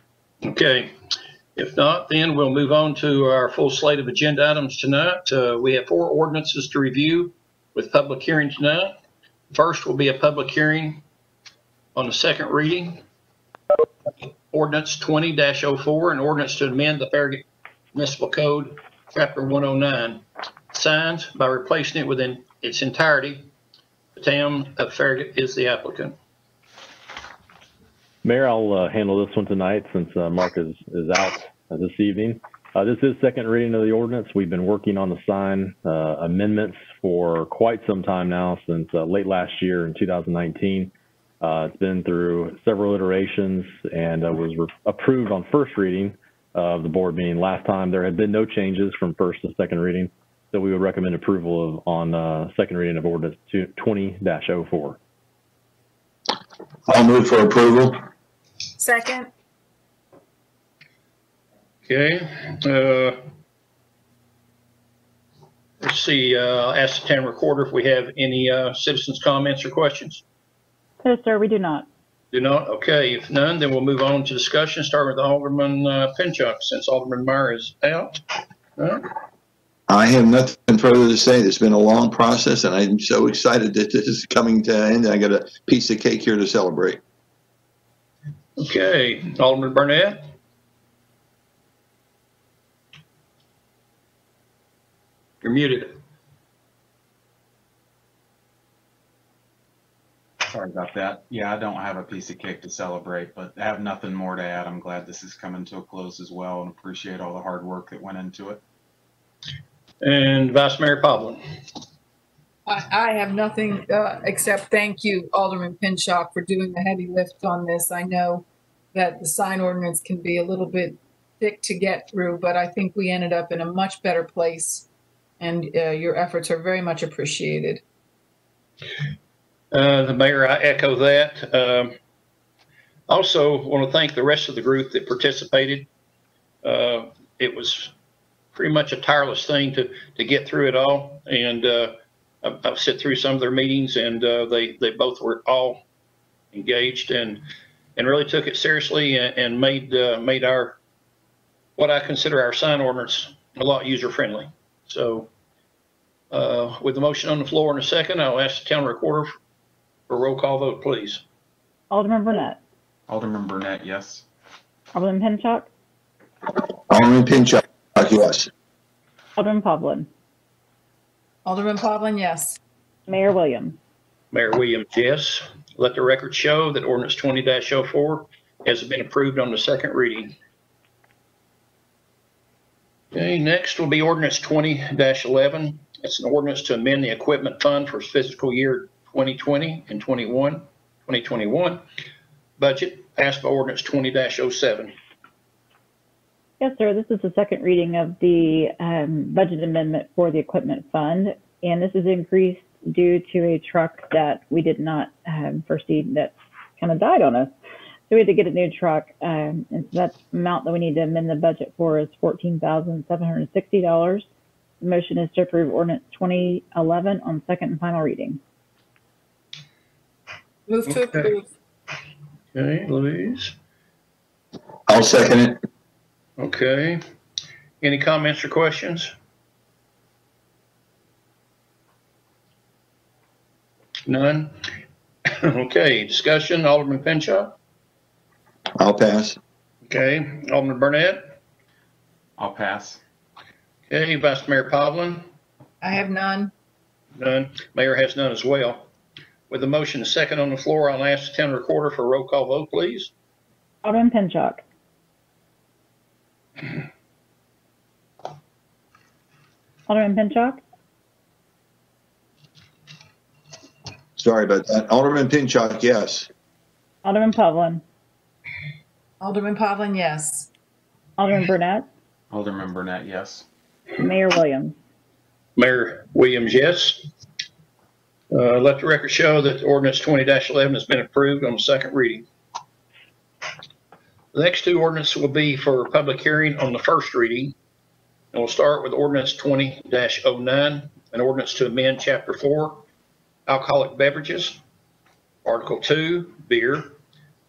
Okay, if not, then we'll move on to our full slate of agenda items tonight. Uh, we have four ordinances to review with public hearing tonight. First will be a public hearing on the second reading. Ordinance twenty 4 an ordinance to amend the Farragut Municipal Code, Chapter one oh nine, signs by replacing it within its entirety. The town of Farragut is the applicant. Mayor, I'll uh, handle this one tonight since uh, Mark is, is out uh, this evening. Uh, this is second reading of the ordinance. We've been working on the sign uh, amendments for quite some time now, since uh, late last year in 2019. Uh, it's been through several iterations and was approved on first reading of the board meeting last time. There had been no changes from first to second reading, so we would recommend approval of, on uh, second reading of ordinance 20-04. I'll move for approval. Second. Okay, uh, let's see, uh, ask the town recorder if we have any, uh, citizens' comments or questions. No, sir, we do not. Do not, okay, if none, then we'll move on to discussion, start with Alderman, uh, Pinchok, since Alderman Meyer is out. Uh, I have nothing further to say. It's been a long process and I'm so excited that this is coming to an end. I got a piece of cake here to celebrate. Okay, Alderman Burnette? You're muted. Sorry about that. Yeah, I don't have a piece of cake to celebrate, but I have nothing more to add. I'm glad this is coming to a close as well and appreciate all the hard work that went into it. And Vice Mayor Povlin? I, I have nothing uh, except thank you, Alderman Pinchok, for doing the heavy lift on this. I know that the sign ordinance can be a little bit thick to get through, but I think we ended up in a much better place, and uh, your efforts are very much appreciated. Uh, the mayor, I echo that. Um, also, want to thank the rest of the group that participated. Uh, it was pretty much a tireless thing to to get through it all, and uh, I've, I've sit through some of their meetings, and uh, they they both were all engaged and and really took it seriously and, and made uh, made our what I consider our sign ordinance a lot user friendly. So, uh, with the motion on the floor in a second, I'll ask the town recorder for a roll call vote, please. Alderman Burnette, Alderman Burnette, yes. Alderman Pinchok, Alderman Pinchok, yes. Alderman Povlin, Alderman Povlin, yes. Mayor Williams. Mayor Williams, yes. Let the record show that ordinance twenty 4 has been approved on the second reading. Okay, next will be ordinance twenty eleven. It's an ordinance to amend the equipment fund for fiscal year 2020 and 21, 2021 budget passed by ordinance twenty oh 7 Yes, sir. This is the second reading of the um, budget amendment for the equipment fund, and this is increased due to a truck that we did not um, foresee that kind of died on us. So we had to get a new truck, um, and so that amount that we need to amend the budget for is fourteen thousand seven hundred sixty dollars. The motion is to approve ordinance twenty eleven on second and final reading. Move to Okay. approve. Okay, Louise? I'll second it. Okay. Any comments or questions? None? Okay, discussion, Alderman Pinchok? I'll pass. Okay, Alderman Burnette? I'll pass. Okay, Vice Mayor Povlin? I have none. None. Mayor has none as well. With the motion second on the floor, I'll ask the town recorder for a roll call vote, please. Alderman Pinchok. Alderman Pinchok, Sorry about that. Alderman Pinchok, yes. Alderman Povlin, Alderman Povlin, yes. Alderman Burnette, Alderman Burnette, yes. Mayor Williams. Mayor Williams, yes. Uh, let the record show that ordinance twenty eleven has been approved on the second reading. The next two ordinances will be for public hearing on the first reading. And we'll start with ordinance twenty 9 an ordinance to amend chapter four, alcoholic beverages. Article two, beer,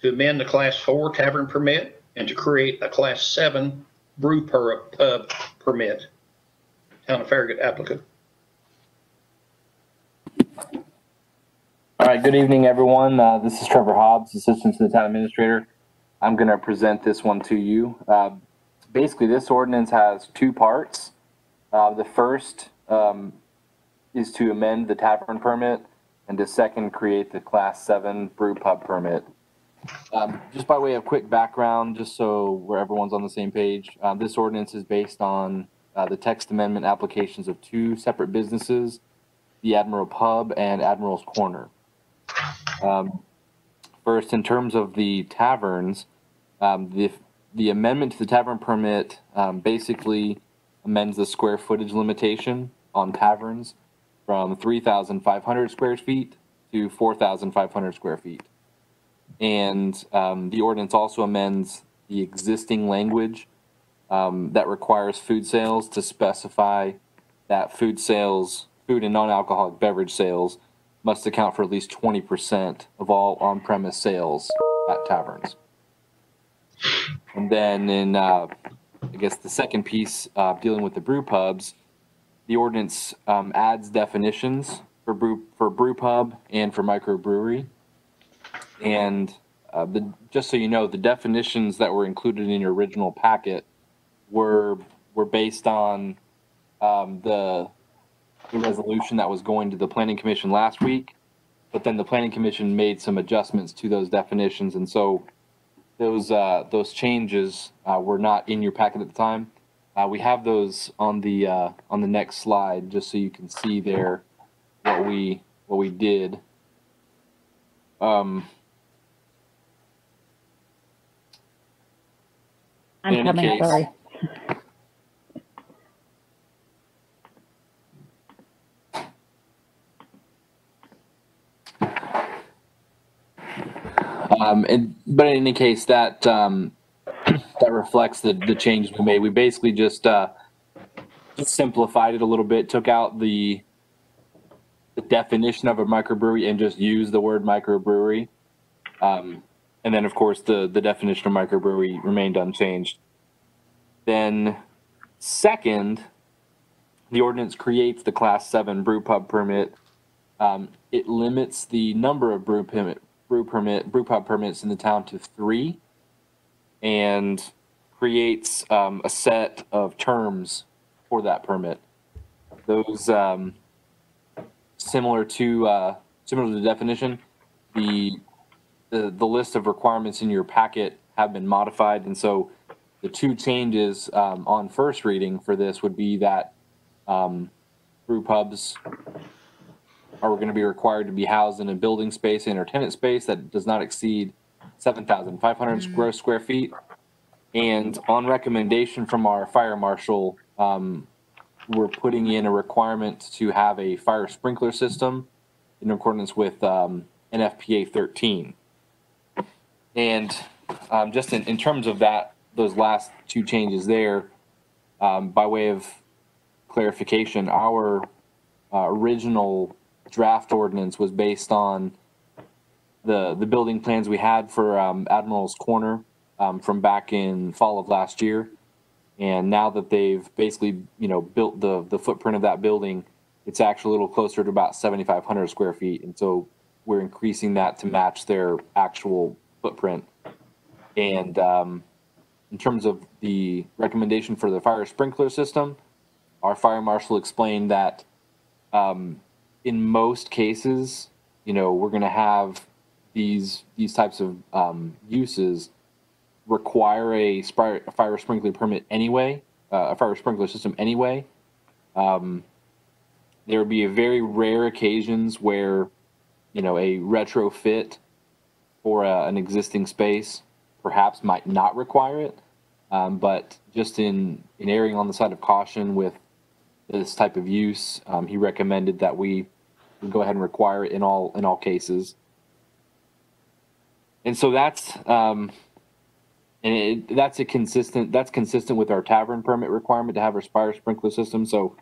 to amend the class four tavern permit and to create a class seven brew per, pub permit. Town of Farragut applicant. All right, good evening, everyone. Uh, this is Trevor Hobbs, Assistant to the Town Administrator. I'm going to present this one to you. Uh, basically, this ordinance has two parts. Uh, the first um, is to amend the tavern permit, and the second, create the Class 7 brew pub permit. Um, just by way of quick background, just so where everyone's on the same page, uh, this ordinance is based on uh, the text amendment applications of two separate businesses, the Admiral Pub and Admiral's Corner. Um, first, in terms of the taverns, um, the the amendment to the tavern permit um, basically amends the square footage limitation on taverns from 3,500 square feet to 4,500 square feet. And um, the ordinance also amends the existing language um, that requires food sales to specify that food sales, food and non-alcoholic beverage sales must account for at least 20% of all on-premise sales at taverns. And then in, uh, I guess the second piece, uh, dealing with the brew pubs, the ordinance, um, adds definitions for brew, for brew pub and for microbrewery. And, uh, the, just so you know, the definitions that were included in your original packet were, were based on, um, the, the resolution that was going to the planning commission last week. But then the planning commission made some adjustments to those definitions, and so those, uh, those changes, uh, were not in your packet at the time. Uh, we have those on the, uh, on the next slide, just so you can see there what we, what we did. Um, I'm In any coming, case- sorry. Um, and, but in any case, that, um, that reflects the, the changes we made. We basically just, uh, simplified it a little bit, took out the, the definition of a microbrewery and just used the word microbrewery. Um, and then, of course, the, the definition of microbrewery remained unchanged. Then, second, the ordinance creates the class seven brew pub permit. Um, it limits the number of brew permit, brew permit, brew pub permits in the town to three and creates, um, a set of terms for that permit. Those, um, similar to, uh, similar to the definition, the, the, the list of requirements in your packet have been modified. And so the two changes, um, on first reading for this would be that, um, brew pubs are we going to be required to be housed in a building space and or tenant space that does not exceed 7,500 gross square feet. And on recommendation from our fire marshal, um, we're putting in a requirement to have a fire sprinkler system in accordance with, um, NFPA 13. And, um, just in, in terms of that, those last two changes there, um, by way of clarification, our, uh, original draft ordinance was based on the the building plans we had for um, Admiral's Corner um, from back in fall of last year, and now that they've basically you know built the the footprint of that building, it's actually a little closer to about 7,500 square feet. And so we're increasing that to match their actual footprint. And um, in terms of the recommendation for the fire sprinkler system, our fire marshal explained that um, in most cases, you know, we're going to have these these types of um, uses require a, a fire sprinkler permit anyway, uh, a fire sprinkler system anyway. Um, there would be a very rare occasions where, you know, a retrofit for a, an existing space perhaps might not require it. Um, but just in, in erring on the side of caution with this type of use, um, he recommended that we go ahead and require it in all, in all cases. And so that's, um, and it, that's a consistent, that's consistent with our tavern permit requirement to have our fire sprinkler system. So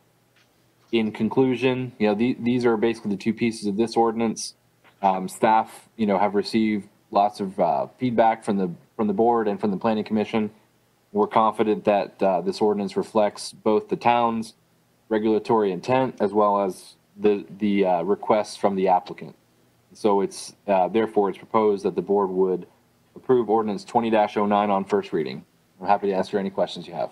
in conclusion, you know, the, these are basically the two pieces of this ordinance. Um, staff, you know, have received lots of, uh, feedback from the, from the board and from the planning commission. We're confident that, uh, this ordinance reflects both the town's regulatory intent as well as the, the, uh, requests from the applicant. So it's, uh, therefore it's proposed that the board would approve ordinance twenty 9 on first reading. I'm happy to answer any questions you have.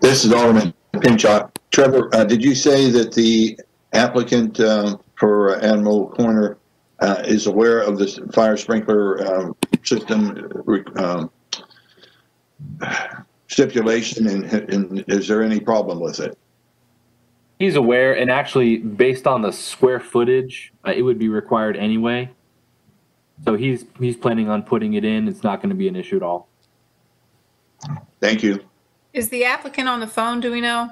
This is Alderman Pinchok. Trevor, uh, did you say that the applicant, um, for Admiral Corner, uh, is aware of this fire sprinkler, um, system, um, stipulation and, and is there any problem with it? He's aware, and actually, based on the square footage, uh, it would be required anyway. So he's he's planning on putting it in. It's not going to be an issue at all. Thank you. Is the applicant on the phone? Do we know?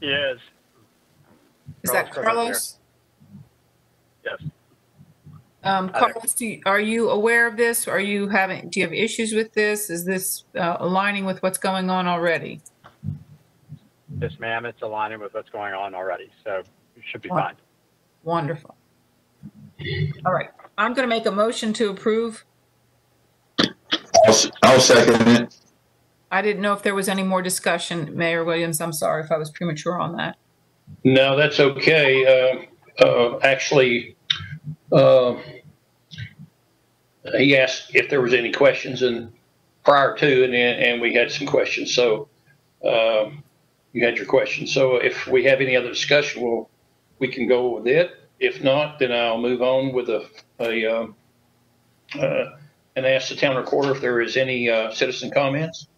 Yes, Is that Carlos Carlos? yes. Um, Hi. Carlos, do you, are you aware of this? Are you having, do you have issues with this? Is this uh, aligning with what's going on already? Yes, ma'am, it's aligning with what's going on already, so it should be Wow. fine. Wonderful. All right, I'm going to make a motion to approve. I'll, s- I'll second it. I didn't know if there was any more discussion. Mayor Williams, I'm sorry if I was premature on that. No, that's okay. Uh, uh, actually, uh, he asked if there was any questions and prior to, and, and we had some questions. So, um, you had your questions. So if we have any other discussion, we'll, we can go with it. If not, then I'll move on with a, a, um, uh, and ask the town recorder if there is any, uh, citizen comments.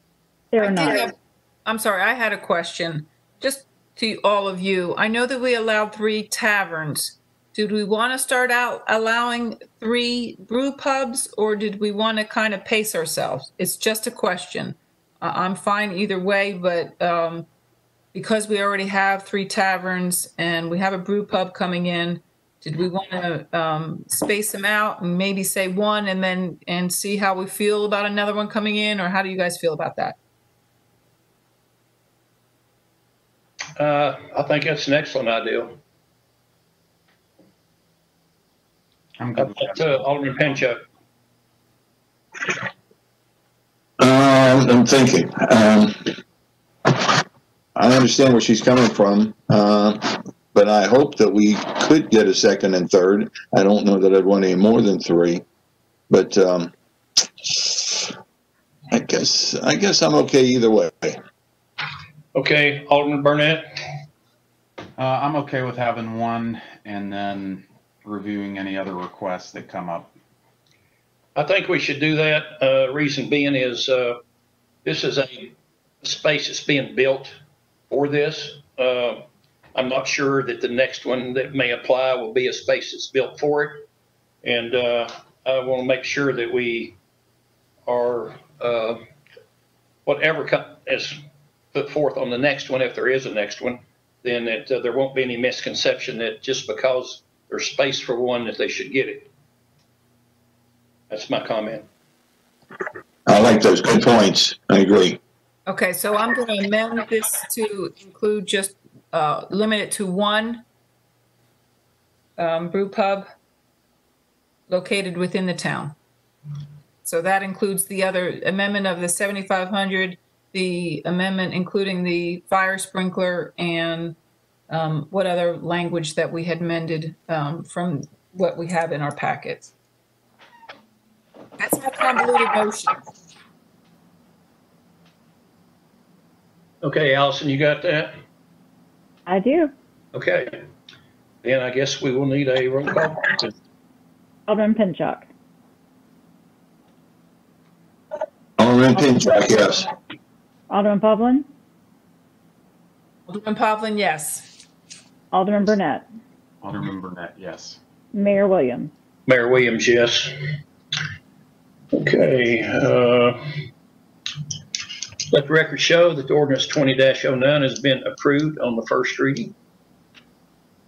There are did not. have- I'm sorry, I had a question, just to all of you. I know that we allowed three taverns. Did we want to start out allowing three brew pubs, or did we want to kind of pace ourselves? It's just a question. I'm fine either way, but um, because we already have three taverns and we have a brew pub coming in, did we want to um, space them out and maybe say one and then and see how we feel about another one coming in, or how do you guys feel about that? Uh, I think that's an excellent idea. I'm good with Up that. Alderman Pinchok. Um, I'm thinking, um, I understand where she's coming from, uh, but I hope that we could get a second and third. I don't know that I'd want any more than three, but, um, I guess, I guess I'm okay either way. Okay, Alderman Burnette? Uh, I'm okay with having one and then reviewing any other requests that come up. I think we should do that. Uh, reason being is, uh, this is a space that's being built for this. Uh, I'm not sure that the next one that may apply will be a space that's built for it. And, uh, I want to make sure that we are, uh, whatever is put forth on the next one, if there is a next one, then that uh, there won't be any misconception that just because there's space for one, that they should get it. That's my comment. I like those good points. I agree. Okay, so I'm going to amend this to include just, uh, limit it to one um, brew pub located within the town. So that includes the other amendment of the 7,500 the amendment, including the fire sprinkler and um, what other language that we had mended um, from what we have in our packets. That's not convoluted motion. Okay, Allison, you got that? I do. Okay. Then I guess we will need a roll call. Alderman Pinchok. Alderman Pinchok, yes. Alderman Povlin. Alderman Povlin, yes. Alderman Burnette. Alderman Burnette, yes. Mayor Williams. Mayor Williams, yes. Okay, uh, let the record show that the ordinance twenty 9 has been approved on the first reading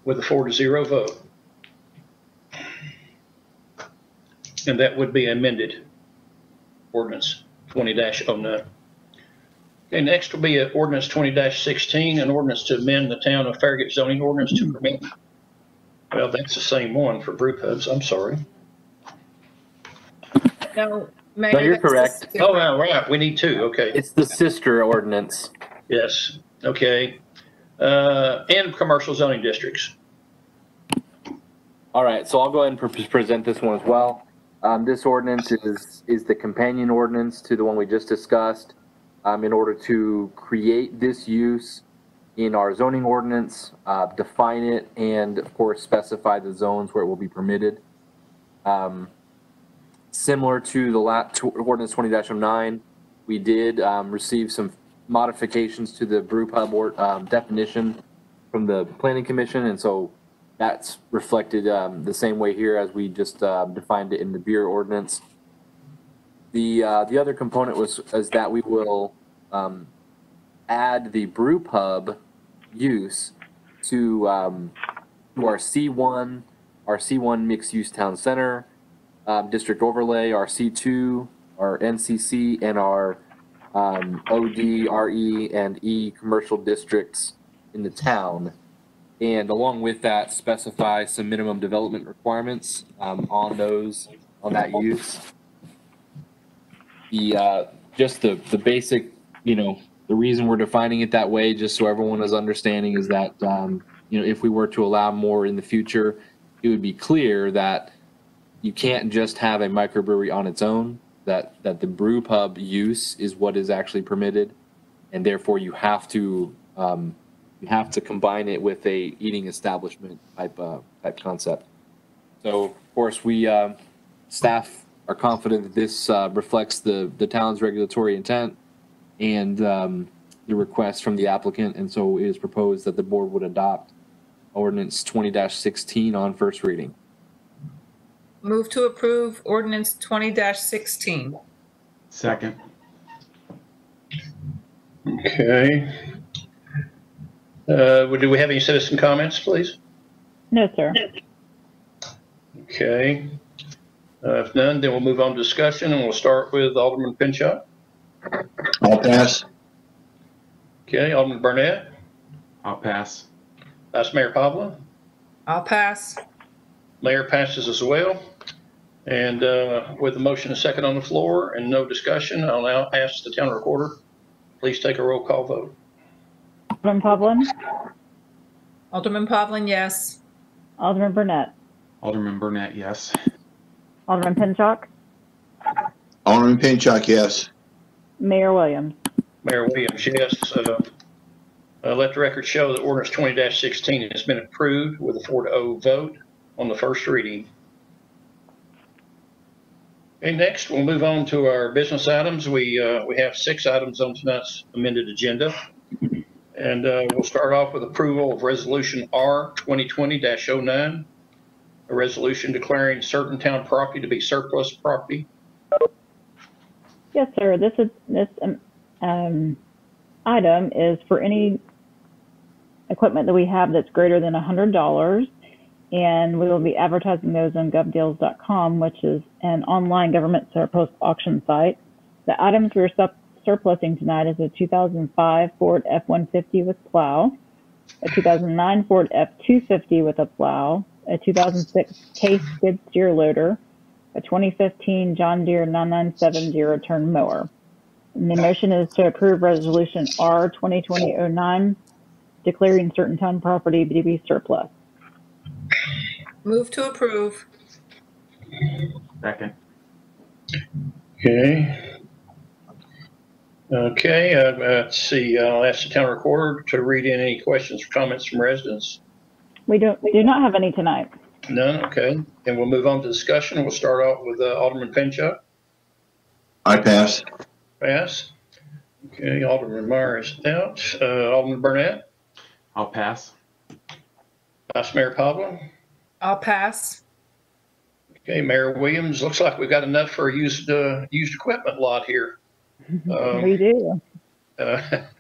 with a four to zero vote. And that would be amended ordinance twenty 9 Okay, next will be ordinance twenty sixteen, an ordinance to amend the town of Farragut zoning ordinance to permit. Well, that's the same one for brew pubs, I'm sorry. No, Mayor. No, you're that's correct. just- Oh, yeah, right, we need two, okay. It's the sister ordinance. Yes, okay. Uh, and commercial zoning districts. All right, so I'll go ahead and pre- present this one as well. Um, this ordinance is, is the companion ordinance to the one we just discussed. Um, in order to create this use in our zoning ordinance, uh, define it, and of course specify the zones where it will be permitted. Um, similar to the la, to ordinance twenty 9 we did, um, receive some modifications to the brew pub or, um, definition from the planning commission, and so that's reflected um, the same way here as we just uh, defined it in the beer ordinance. The uh, the other component was is that we will um, add the brew pub use to um, to our C1, our C1 mixed use town center um, district overlay, our C2, our NCC, and our um, OD, RE, and E commercial districts in the town and along with that, specify some minimum development requirements um, on those, on that use. The, uh, just the, the basic, you know, the reason we're defining it that way, just so everyone is understanding, is that, um, you know, if we were to allow more in the future, it would be clear that you can't just have a microbrewery on its own, that, that the brew pub use is what is actually permitted. And therefore you have to, um, you have to combine it with a eating establishment type uh, type concept. So of course we uh, staff are confident that this uh, reflects the the town's regulatory intent and um, the request from the applicant, and so it is proposed that the board would adopt ordinance twenty sixteen on first reading. Move to approve ordinance twenty sixteen. Second. Okay. Uh, do we have any citizen comments, please? No, sir. Okay. Uh, if none, then we'll move on to discussion and we'll start with Alderman Pinchok. I'll pass. Okay, Alderman Burnette, I'll pass. Vice Mayor Povlin, I'll pass. Mayor passes as well. And, uh, with the motion and second on the floor and no discussion, I'll now ask the town recorder, please take a roll call vote. Alderman Povlin. Alderman Povlin, yes. Alderman Burnette. Alderman Burnett, yes. Alderman Pinchok. Alderman Pinchok, yes. Mayor Williams. Mayor Williams, yes. Uh, uh, Let the record show that ordinance twenty sixteen has been approved with a four to oh vote on the first reading. Okay, next, we'll move on to our business items. We, uh, we have six items on tonight's amended agenda. And uh, we'll start off with approval of Resolution R 2020-09, a resolution declaring certain town property to be surplus property. Yes, sir. This is this um, um, item is for any equipment that we have that's greater than hundred dollars, and we will be advertising those on govdeals.com, which is an online government surplus auction site. The items we're surplusing tonight is a 2005 Ford F-150 with plow, a 2009 Ford F-250 with a plow, a 2006 Case skid steer loader, a 2015 John Deere 9970 turn mower. And the motion is to approve resolution R 2020-09, declaring certain town property to be surplus. Move to approve. Second. Okay. Okay, uh, uh, let's see, I'll ask the town recorder to read in any questions or comments from residents. We don't, we do not have any tonight. None, okay. Then we'll move on to discussion. We'll start out with uh, Alderman Pinchok. I pass. Pass. Okay, Alderman Meyer is out. Uh, Alderman Burnette, I'll pass. Vice Mayor Povlin. I'll pass. Okay, Mayor Williams, looks like we've got enough for a used, uh, used equipment lot here. Um, We do. Uh,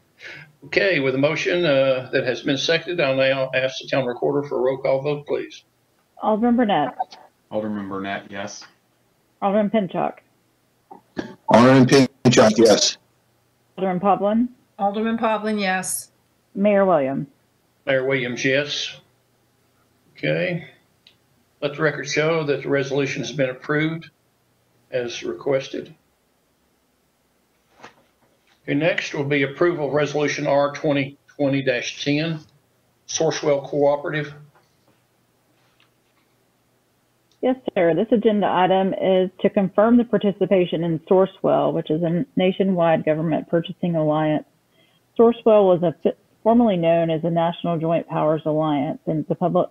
Okay, with a motion uh, that has been seconded, I'll now ask the town recorder for a roll call vote, please. Alderman Burnette, Alderman Burnette, yes. Alderman Pinchok, Alderman Pinchok, yes. Alderman Povlin, Alderman Povlin, yes. Mayor Williams. Mayor Williams, yes. Okay. Let the record show that the resolution has been approved as requested. Okay, next will be approval of Resolution R 2020-10, Sourcewell Cooperative. Yes, sir. This agenda item is to confirm the participation in Sourcewell, which is a nationwide government purchasing alliance. Sourcewell was a, formerly known as the National Joint Powers Alliance, and a public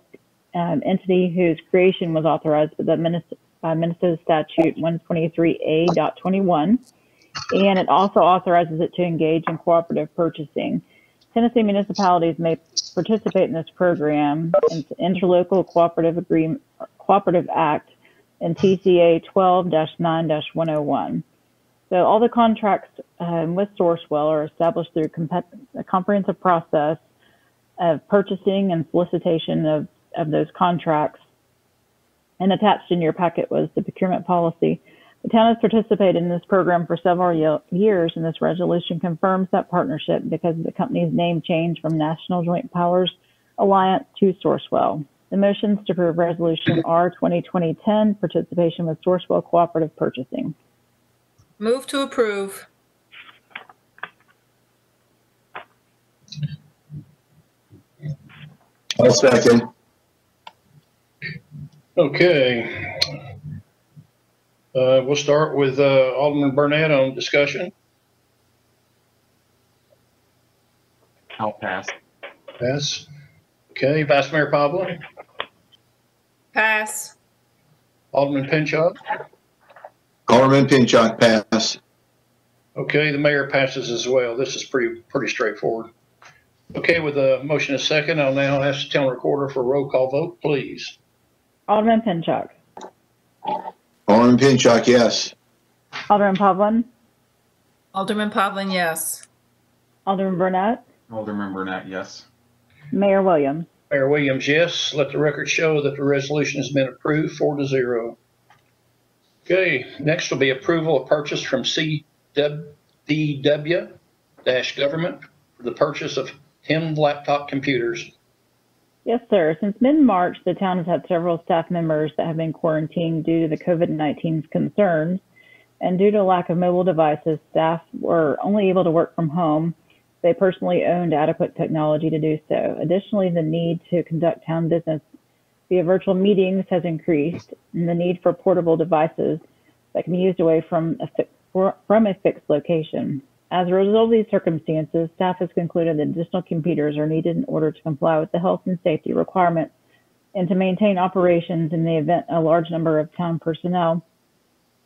um, entity whose creation was authorized by, the Minnesota, by Minnesota Statute 123A.21, and it also authorizes it to engage in cooperative purchasing. Tennessee municipalities may participate in this program. It's Interlocal Cooperative Agreement Cooperative Act and TCA 12-9-101. So all the contracts um, with Sourcewell are established through a comprehensive process of purchasing and solicitation of, of those contracts. And attached in your packet was the procurement policy. The town has participated in this program for several ye- years, and this resolution confirms that partnership because of the company's name change from National Joint Powers Alliance to Sourcewell. The motions to approve Resolution R 2020-10, participation with Sourcewell Cooperative Purchasing. Move to approve. I'll second. Okay. Uh, We'll start with uh, Alderman Burnette on discussion. I'll pass. Pass. Okay, Vice Mayor Povlin, Pass. Alderman Pinchok. Alderman Pinchok, pass. Okay, the mayor passes as well. This is pretty, pretty straightforward. Okay, with a motion and a second, I'll now ask the town recorder for a roll call vote, please. Alderman Pinchok, Alderman Pinchok, yes. Alderman Povlin, Alderman Povlin, yes. Alderman Burnette, Alderman Burnette, yes. Mayor Williams. Mayor Williams, yes. Let the record show that the resolution has been approved, four to zero. Okay, next will be approval of purchase from CWDW dash government for the purchase of 10 laptop computers. Yes, sir. Since mid-March, the town has had several staff members that have been quarantined due to the COVID-19 concerns. And due to lack of mobile devices, staff were only able to work from home. They personally owned adequate technology to do so. Additionally, the need to conduct town business via virtual meetings has increased, and the need for portable devices that can be used away from a, fi- from a fixed location. As a result of these circumstances, staff has concluded that additional computers are needed in order to comply with the health and safety requirements and to maintain operations in the event a large number of town personnel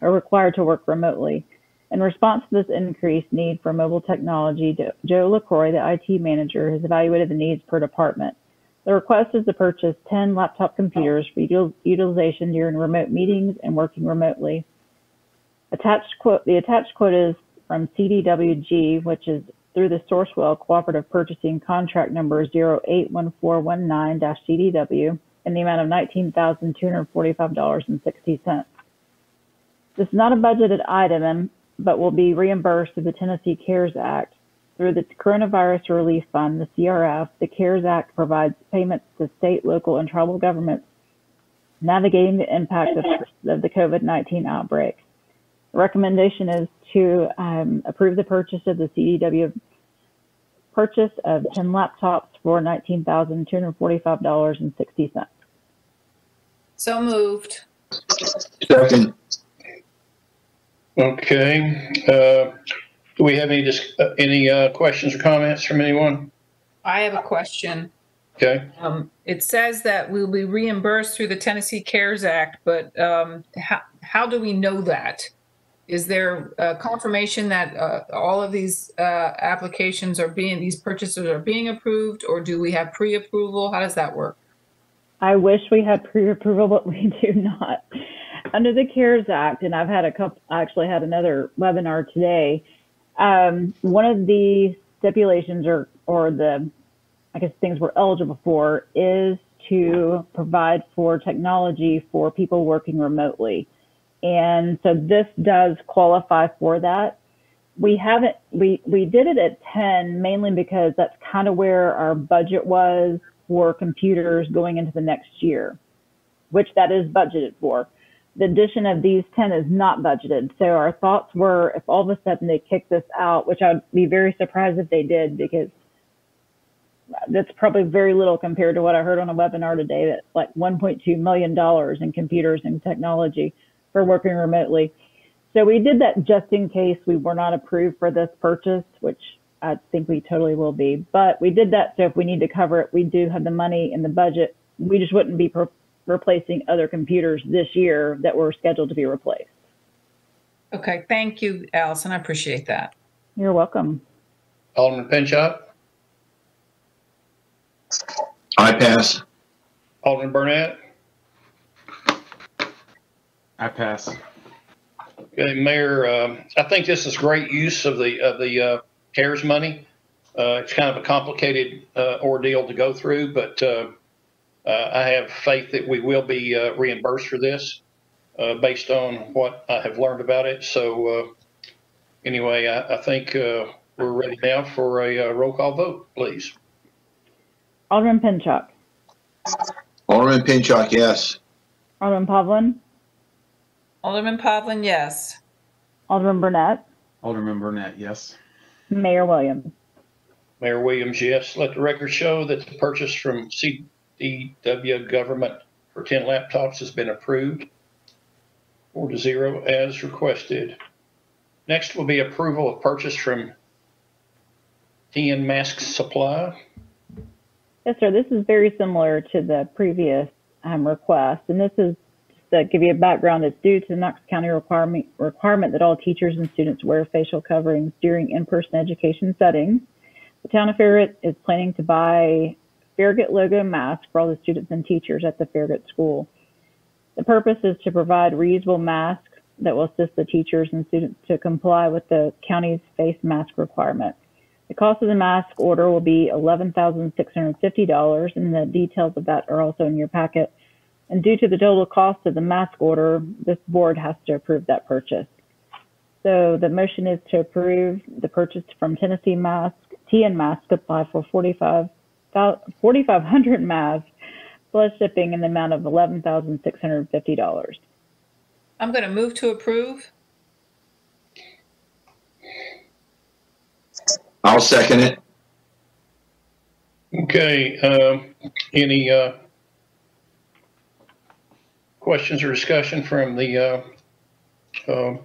are required to work remotely. In response to this increased need for mobile technology, Joe LaCroix, the IT manager, has evaluated the needs per department. The request is to purchase 10 laptop computers for util- utilization during remote meetings and working remotely. Attached quote, the attached quote is from CDWG, which is through the Sourcewell Cooperative Purchasing Contract Number 081419-CDW in the amount of $19,245.60. This is not a budgeted item, but will be reimbursed through the Tennessee CARES Act. Through the Coronavirus Relief Fund, the CRF, the CARES Act provides payments to state, local, and tribal governments navigating the impact of, of the COVID 19 outbreak. The recommendation is to um, approve the purchase of the CDW purchase of 10 laptops for $19,245.60. So moved. Second, Okay, uh, do we have any, dis- uh, any, uh, questions or comments from anyone? I have a question. Okay, Um, it says that we'll be reimbursed through the Tennessee CARES Act, but, um, how, how do we know that? Is there confirmation that, uh, all of these, uh, applications are being, these purchases are being approved? Or do we have pre-approval? How does that work? I wish we had pre-approval, but we do not. Under the CARES Act, and I've had a couple, I actually had another webinar today. Um, one of the stipulations or, or the, I guess things we're eligible for is to provide for technology for people working remotely. And so this does qualify for that. We haven't, we, we did it at 10 mainly because that's kind of where our budget was for computers going into the next year, which that is budgeted for. The addition of these 10 is not budgeted. So our thoughts were if all of a sudden they kick this out, which I'd be very surprised if they did because that's probably very little compared to what I heard on a webinar today that like $1.2 million in computers and technology for working remotely. So we did that just in case we were not approved for this purchase, which I think we totally will be. But we did that so if we need to cover it, we do have the money in the budget. We just wouldn't be pro- replacing other computers this year that were scheduled to be replaced. Okay, thank you, Allison. I appreciate that. You're welcome. Alderman Pinchok, I pass. Alderman Burnette, I pass. okay, Mayor, um, I think this is great use of the, of the, uh, CARES money. Uh, it's kind of a complicated, uh, ordeal to go through, but, uh, uh, I have faith that we will be, uh, reimbursed for this, uh, based on what I have learned about it. So, uh, anyway, I, I think, uh, we're ready now for a, uh roll call vote, please. Alderman Pinchok, Alderman Pinchok, yes. Alderman Povlin, Alderman Povlin, yes. Alderman Burnette, Alderman Burnette, yes. Mayor Williams. Mayor Williams, yes. Let the record show that the purchase from CDW Government for 10 laptops has been approved. Four to zero as requested. Next will be approval of purchase from TN Mask Supply. Yes, sir. This is very similar to the previous um, request, and this is to give you a background. It's due to the Knox County requirement requirement that all teachers and students wear facial coverings during in-person education settings. The town of Farragut is planning to buy Farragut logo masks for all the students and teachers at the Farragut school. The purpose is to provide reusable masks that will assist the teachers and students to comply with the county's face mask requirement. The cost of the mask order will be $11,650, and the details of that are also in your packet. And due to the total cost of the mask order, this board has to approve that purchase. So the motion is to approve the purchase from Tennessee Mask, TN Mask, apply for 45 4,500 masks plus shipping in the amount of $11,650. I'm going to move to approve. I'll second it. Okay, um, any, uh, questions or discussion from the, uh, um,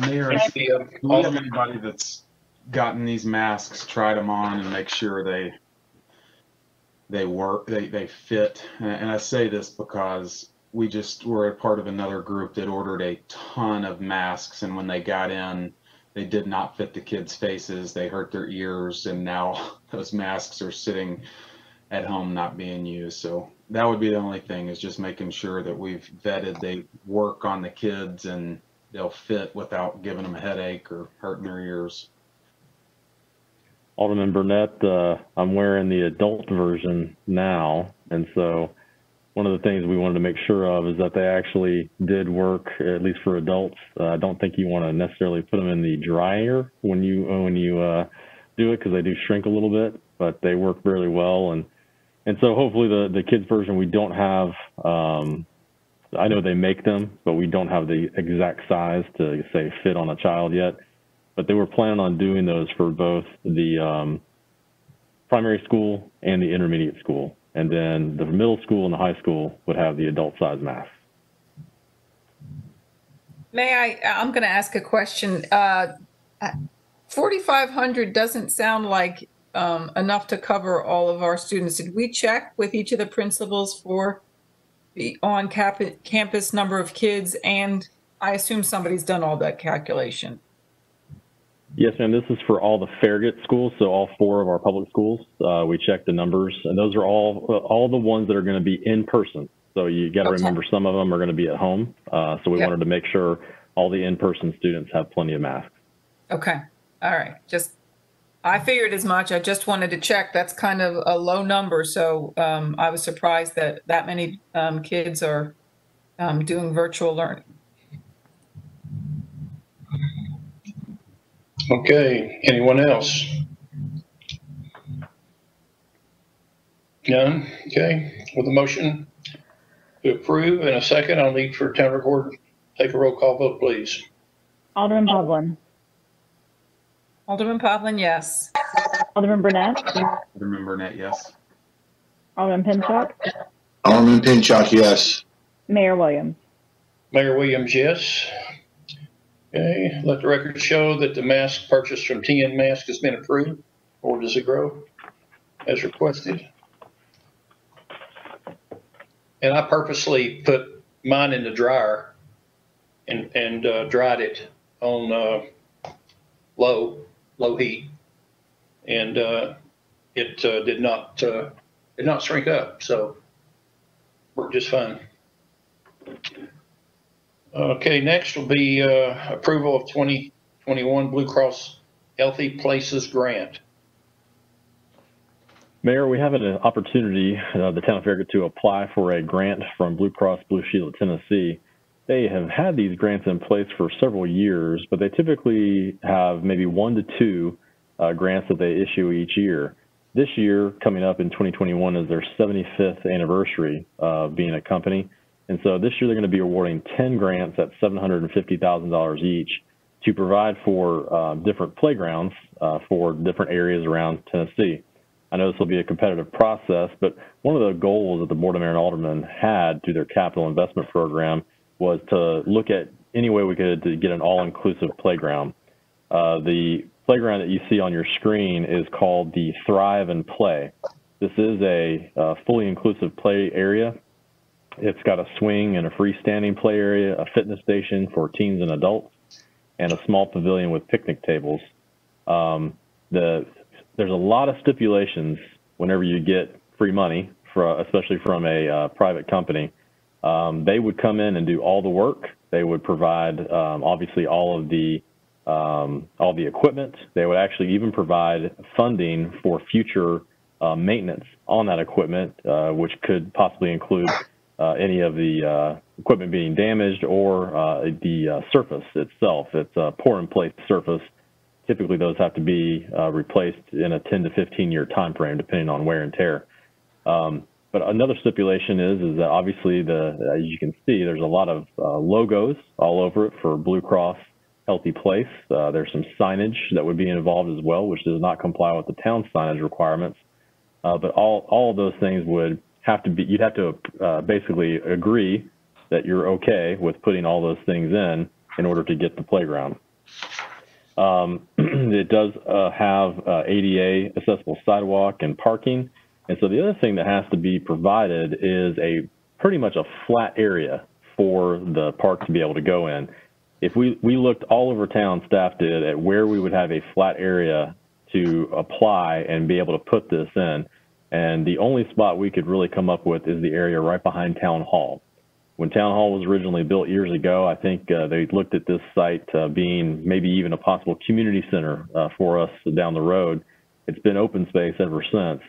Mayor, the, uh, we have anybody that's gotten these masks, tried them on and make sure they, they work, they, they fit? And, and I say this because we just were a part of another group that ordered a ton of masks and when they got in, they did not fit the kids' faces, they hurt their ears, and now those masks are sitting at home not being used. So that would be the only thing is just making sure that we've vetted they work on the kids and they'll fit without giving them a headache or hurting their ears. Alderman Burnette, uh, I'm wearing the adult version now, and so one of the things we wanted to make sure of is that they actually did work, at least for adults. Uh, I don't think you want to necessarily put them in the dryer when you when you uh, do it because they do shrink a little bit, but they work really well. And and so hopefully the the kids version we don't have um, I know they make them, but we don't have the exact size to say fit on a child yet. But they were planning on doing those for both the um, primary school and the intermediate school. And then the middle school and the high school would have the adult size masks. May I, I'm going to ask a question. Uh, 4,500 doesn't sound like um, enough to cover all of our students. Did we check with each of the principals for the on cap- campus number of kids? And I assume somebody's done all that calculation. Yes, ma'am. This is for all the Farragut schools, so all four of our public schools. Uh, we checked the numbers, and those are all all the ones that are going to be in person. So you got to Okay. remember some of them are going to be at home. Uh, so we Yep. wanted to make sure all the in-person students have plenty of masks. Okay, all right, just, I figured as much, I just wanted to check, that's kind of a low number, so um, I was surprised that that many um, kids are um, doing virtual learning. Okay, anyone else? None? Okay, with a motion to approve and a second, I'll need for town record, take a roll call vote, please. Alderman Povlin, Alderman Povlin, yes. Alderman Burnette, Alderman Burnette, yes. Alderman Pinchok, Alderman Pinchok, yes. Mayor Williams. Mayor Williams, yes. Okay, let the record show that the mask purchased from TN Mask has been approved. Or does it grow as requested? And I purposely put mine in the dryer and, and uh, dried it on uh, low, low heat. And uh, it uh, did not, uh, did not shrink up, so worked just fine. Okay, next will be uh, approval of 2021 Blue Cross Healthy Places Grant. Mayor, we have an opportunity, uh, the town of Farragut, to apply for a grant from Blue Cross Blue Shield of Tennessee. They have had these grants in place for several years, but they typically have maybe one to two uh, grants that they issue each year. This year, coming up in 2021, is their 75th anniversary of being a company. And so this year, they're going to be awarding 10 grants at $750,000 each to provide for uh, different playgrounds uh, for different areas around Tennessee. I know this will be a competitive process, but one of the goals that the Board of Mayor and Aldermen had through their capital investment program was to look at any way we could to get an all-inclusive playground. Uh, the playground that you see on your screen is called the Thrive and Play. This is a uh, fully inclusive play area. It's got a swing and a freestanding play area, a fitness station for teens and adults, and a small pavilion with picnic tables. Um, the there's a lot of stipulations whenever you get free money, for, especially from a uh, private company. Um, they would come in and do all the work. They would provide, um, obviously, all of the um, all the equipment. They would actually even provide funding for future uh, maintenance on that equipment, uh, which could possibly include uh, any of the uh, equipment being damaged or uh, the uh, surface itself. It's a pour-in-place surface typically those have to be replaced in a 10 to 15 year time frame, depending on wear and tear. Um, but another stipulation is is that obviously the as you can see, there's a lot of uh, logos all over it for Blue Cross Healthy Place. Uh, there's some signage that would be involved as well, which does not comply with the town signage requirements. Uh, but all all of those things would have to be you'd have to uh, basically agree that you're okay with putting all those things in in order to get the playground. Um, it does uh, have uh, ADA accessible sidewalk and parking. And so the other thing that has to be provided is a pretty much a flat area for the park to be able to go in. If we, we looked all over town, staff did, at where we would have a flat area to apply and be able to put this in. And the only spot we could really come up with is the area right behind Town Hall when Town Hall was originally built years ago, I think uh, they looked at this site uh, being maybe even a possible community center uh, for us down the road. It's been open space ever since.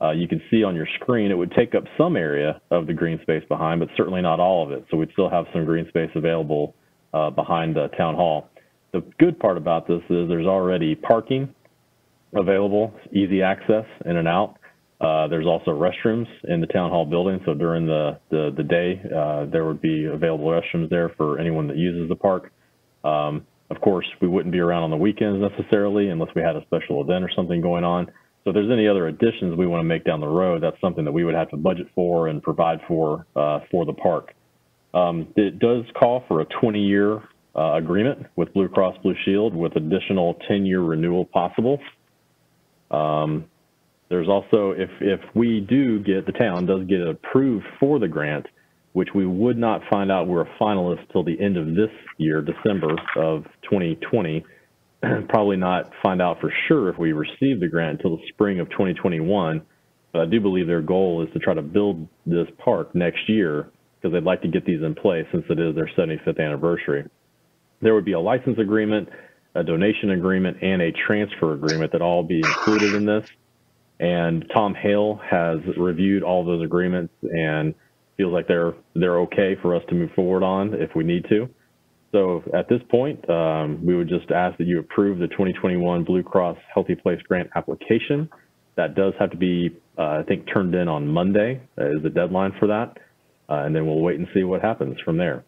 Uh, you can see on your screen it would take up some area of the green space behind, but certainly not all of it. So we'd still have some green space available uh, behind the Town Hall. The good part about this is there's already parking available, easy access in and out. Uh, there's also restrooms in the town hall building, so during the the, the day uh, there would be available restrooms there for anyone that uses the park. Um, of course, we wouldn't be around on the weekends necessarily unless we had a special event or something going on. So if there's any other additions we want to make down the road, that's something that we would have to budget for and provide for uh, for the park. Um, it does call for a 20-year uh, agreement with Blue Cross Blue Shield with additional 10-year renewal possible. Um, there's also, if, if we do get, the town does get approved for the grant, which we would not find out we're a finalist till the end of this year, December of 2020. Probably not find out for sure if we receive the grant until the spring of 2021. But I do believe their goal is to try to build this park next year because they'd like to get these in place since it is their 75th anniversary. There would be a license agreement, a donation agreement, and a transfer agreement that all be included in this. And Tom Hale has reviewed all those agreements and feels like they're they're okay for us to move forward on if we need to. So at this point, um, we would just ask that you approve the 2021 Blue Cross Healthy Place Grant application. That does have to be, uh, I think, turned in on Monday uh, is the deadline for that, uh, and then we'll wait and see what happens from there.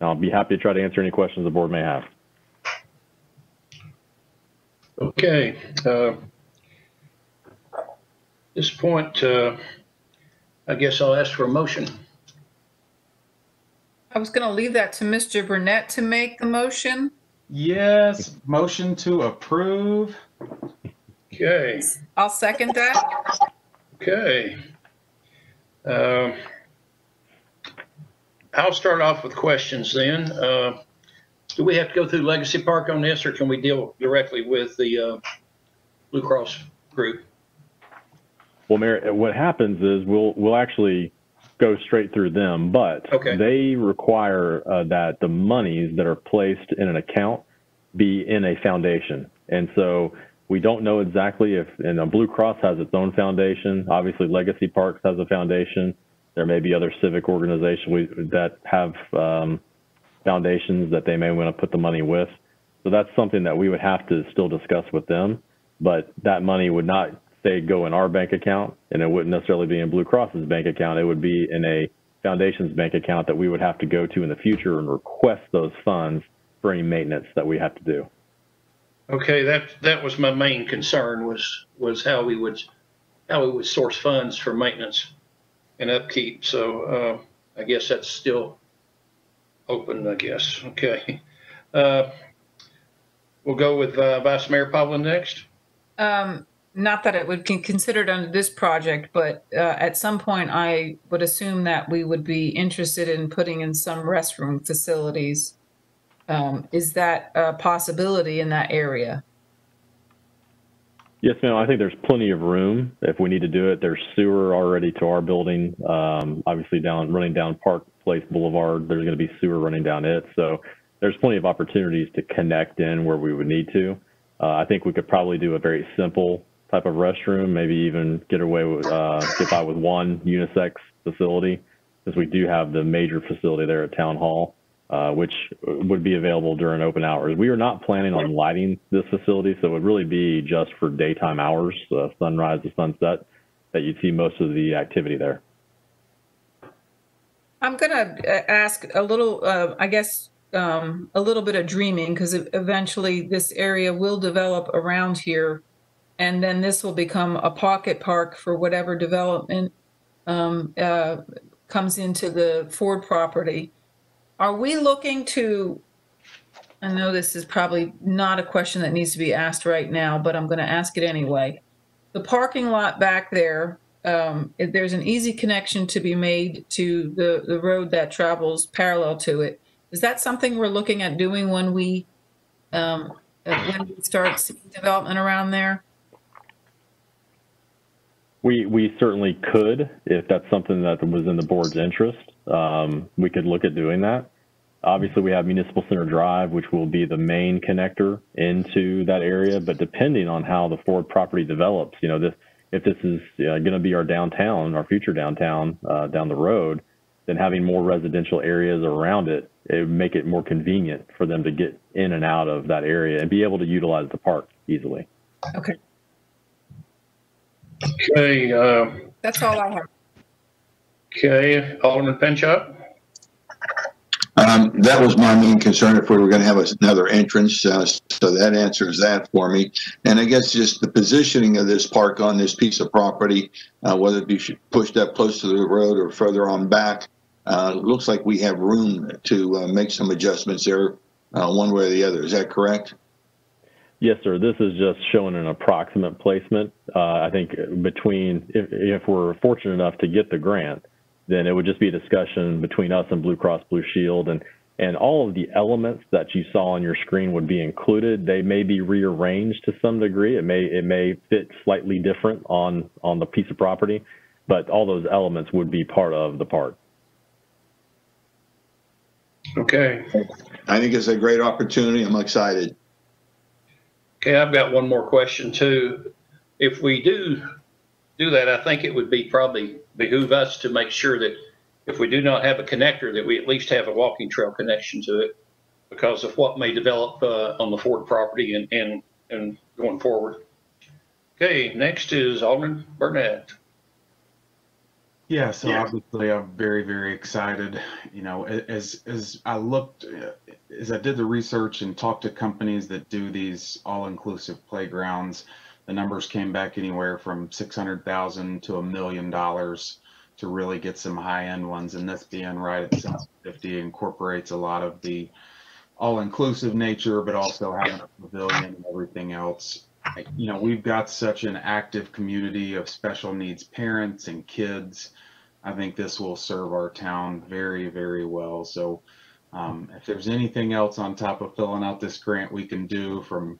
I'll be happy to try to answer any questions the board may have. Okay. uh, This point, uh, I guess I'll ask for a motion. I was going to leave that to Mr. Burnette to make the motion. Yes, motion to approve. Okay, I'll second that. okay. Um, I'll start off with questions then. Uh, Do we have to go through Legacy Park on this, or can we deal directly with the uh, Blue Cross group? Well, Mayor, what happens is we'll we'll actually go straight through them, but Okay. they require uh, that the monies that are placed in an account be in a foundation, and so we don't know exactly if. And uh, Blue Cross has its own foundation. Obviously, Legacy Parks has a foundation. There may be other civic organizations that have um, foundations that they may want to put the money with. So that's something that we would have to still discuss with them. But that money would not say go in our bank account, and it wouldn't necessarily be in Blue Cross's bank account. It would be in a foundation's bank account that we would have to go to in the future and request those funds for any maintenance that we have to do. Okay, that, that was my main concern was, was how we would, how we would source funds for maintenance and upkeep. So, uh, I guess that's still open, I guess. Okay. Uh, we'll go with, uh, Vice Mayor Povlin next. Um, not that it would be considered under this project, but uh, at some point, I would assume that we would be interested in putting in some restroom facilities. Um, is that a possibility in that area? Yes, ma'am. I think there's plenty of room if we need to do it. There's sewer already to our building. Um, obviously, down running down Park Place Boulevard, there's going to be sewer running down it. So there's plenty of opportunities to connect in where we would need to. Uh, I think we could probably do a very simple type of restroom, maybe even get away with uh, get by with one unisex facility, since we do have the major facility there at Town Hall, uh, which would be available during open hours. We are not planning on lighting this facility, so it would really be just for daytime hours, uh, sunrise to sunset, that you'd see most of the activity there. I'm going to ask a little, uh, I guess, um, a little bit of dreaming because eventually this area will develop around here. And then this will become a pocket park for whatever development um, uh, comes into the Ford property. Are we looking to, I know this is probably not a question that needs to be asked right now, but I'm going to ask it anyway. The parking lot back there, um, there's an easy connection to be made to the, the road that travels parallel to it. Is that something we're looking at doing when we, um, when we start seeing development around there? We, we certainly could, if that's something that was in the board's interest. Um, we could look at doing that. Obviously, we have Municipal Center Drive, which will be the main connector into that area. But depending on how the Ford property develops, you know, this, if this is uh, going to be our downtown, our future downtown uh, down the road, then having more residential areas around it, it would make it more convenient for them to get in and out of that area and be able to utilize the park easily. Okay. Okay, uh, That's all I have. okay, Alderman Pinchok? Um, that was my main concern if we were going to have another entrance. Uh, so that answers that for me. And I guess just the positioning of this park on this piece of property, uh, whether it be pushed up close to the road or further on back, uh, looks like we have room to uh, make some adjustments there, uh, one way or the other. Is that correct? Yes, sir. This is just showing an approximate placement. Uh, I think between, if, if we're fortunate enough to get the grant, then it would just be a discussion between us and Blue Cross Blue Shield and and all of the elements that you saw on your screen would be included. They may be rearranged to some degree. It may it may fit slightly different on on the piece of property, but all those elements would be part of the park. Okay, I think it's a great opportunity. I'm excited. Okay, I've got one more question too. If we do do that, I think it would be probably behoove us to make sure that if we do not have a connector, that we at least have a walking trail connection to it because of what may develop uh, on the Ford property and, and, and going forward. Okay, next is Alderman Burnette. Yeah, so Yeah. obviously I'm very, very excited. You know, as as I looked, uh, as I did the research and talked to companies that do these all-inclusive playgrounds, the numbers came back anywhere from six hundred thousand to a million dollars to really get some high-end ones. And this being right at seven fifty incorporates a lot of the all-inclusive nature, but also having a pavilion and everything else you know, we've got such an active community of special needs parents and kids. I think this will serve our town very, very well. So, um, if there's anything else on top of filling out this grant we can do from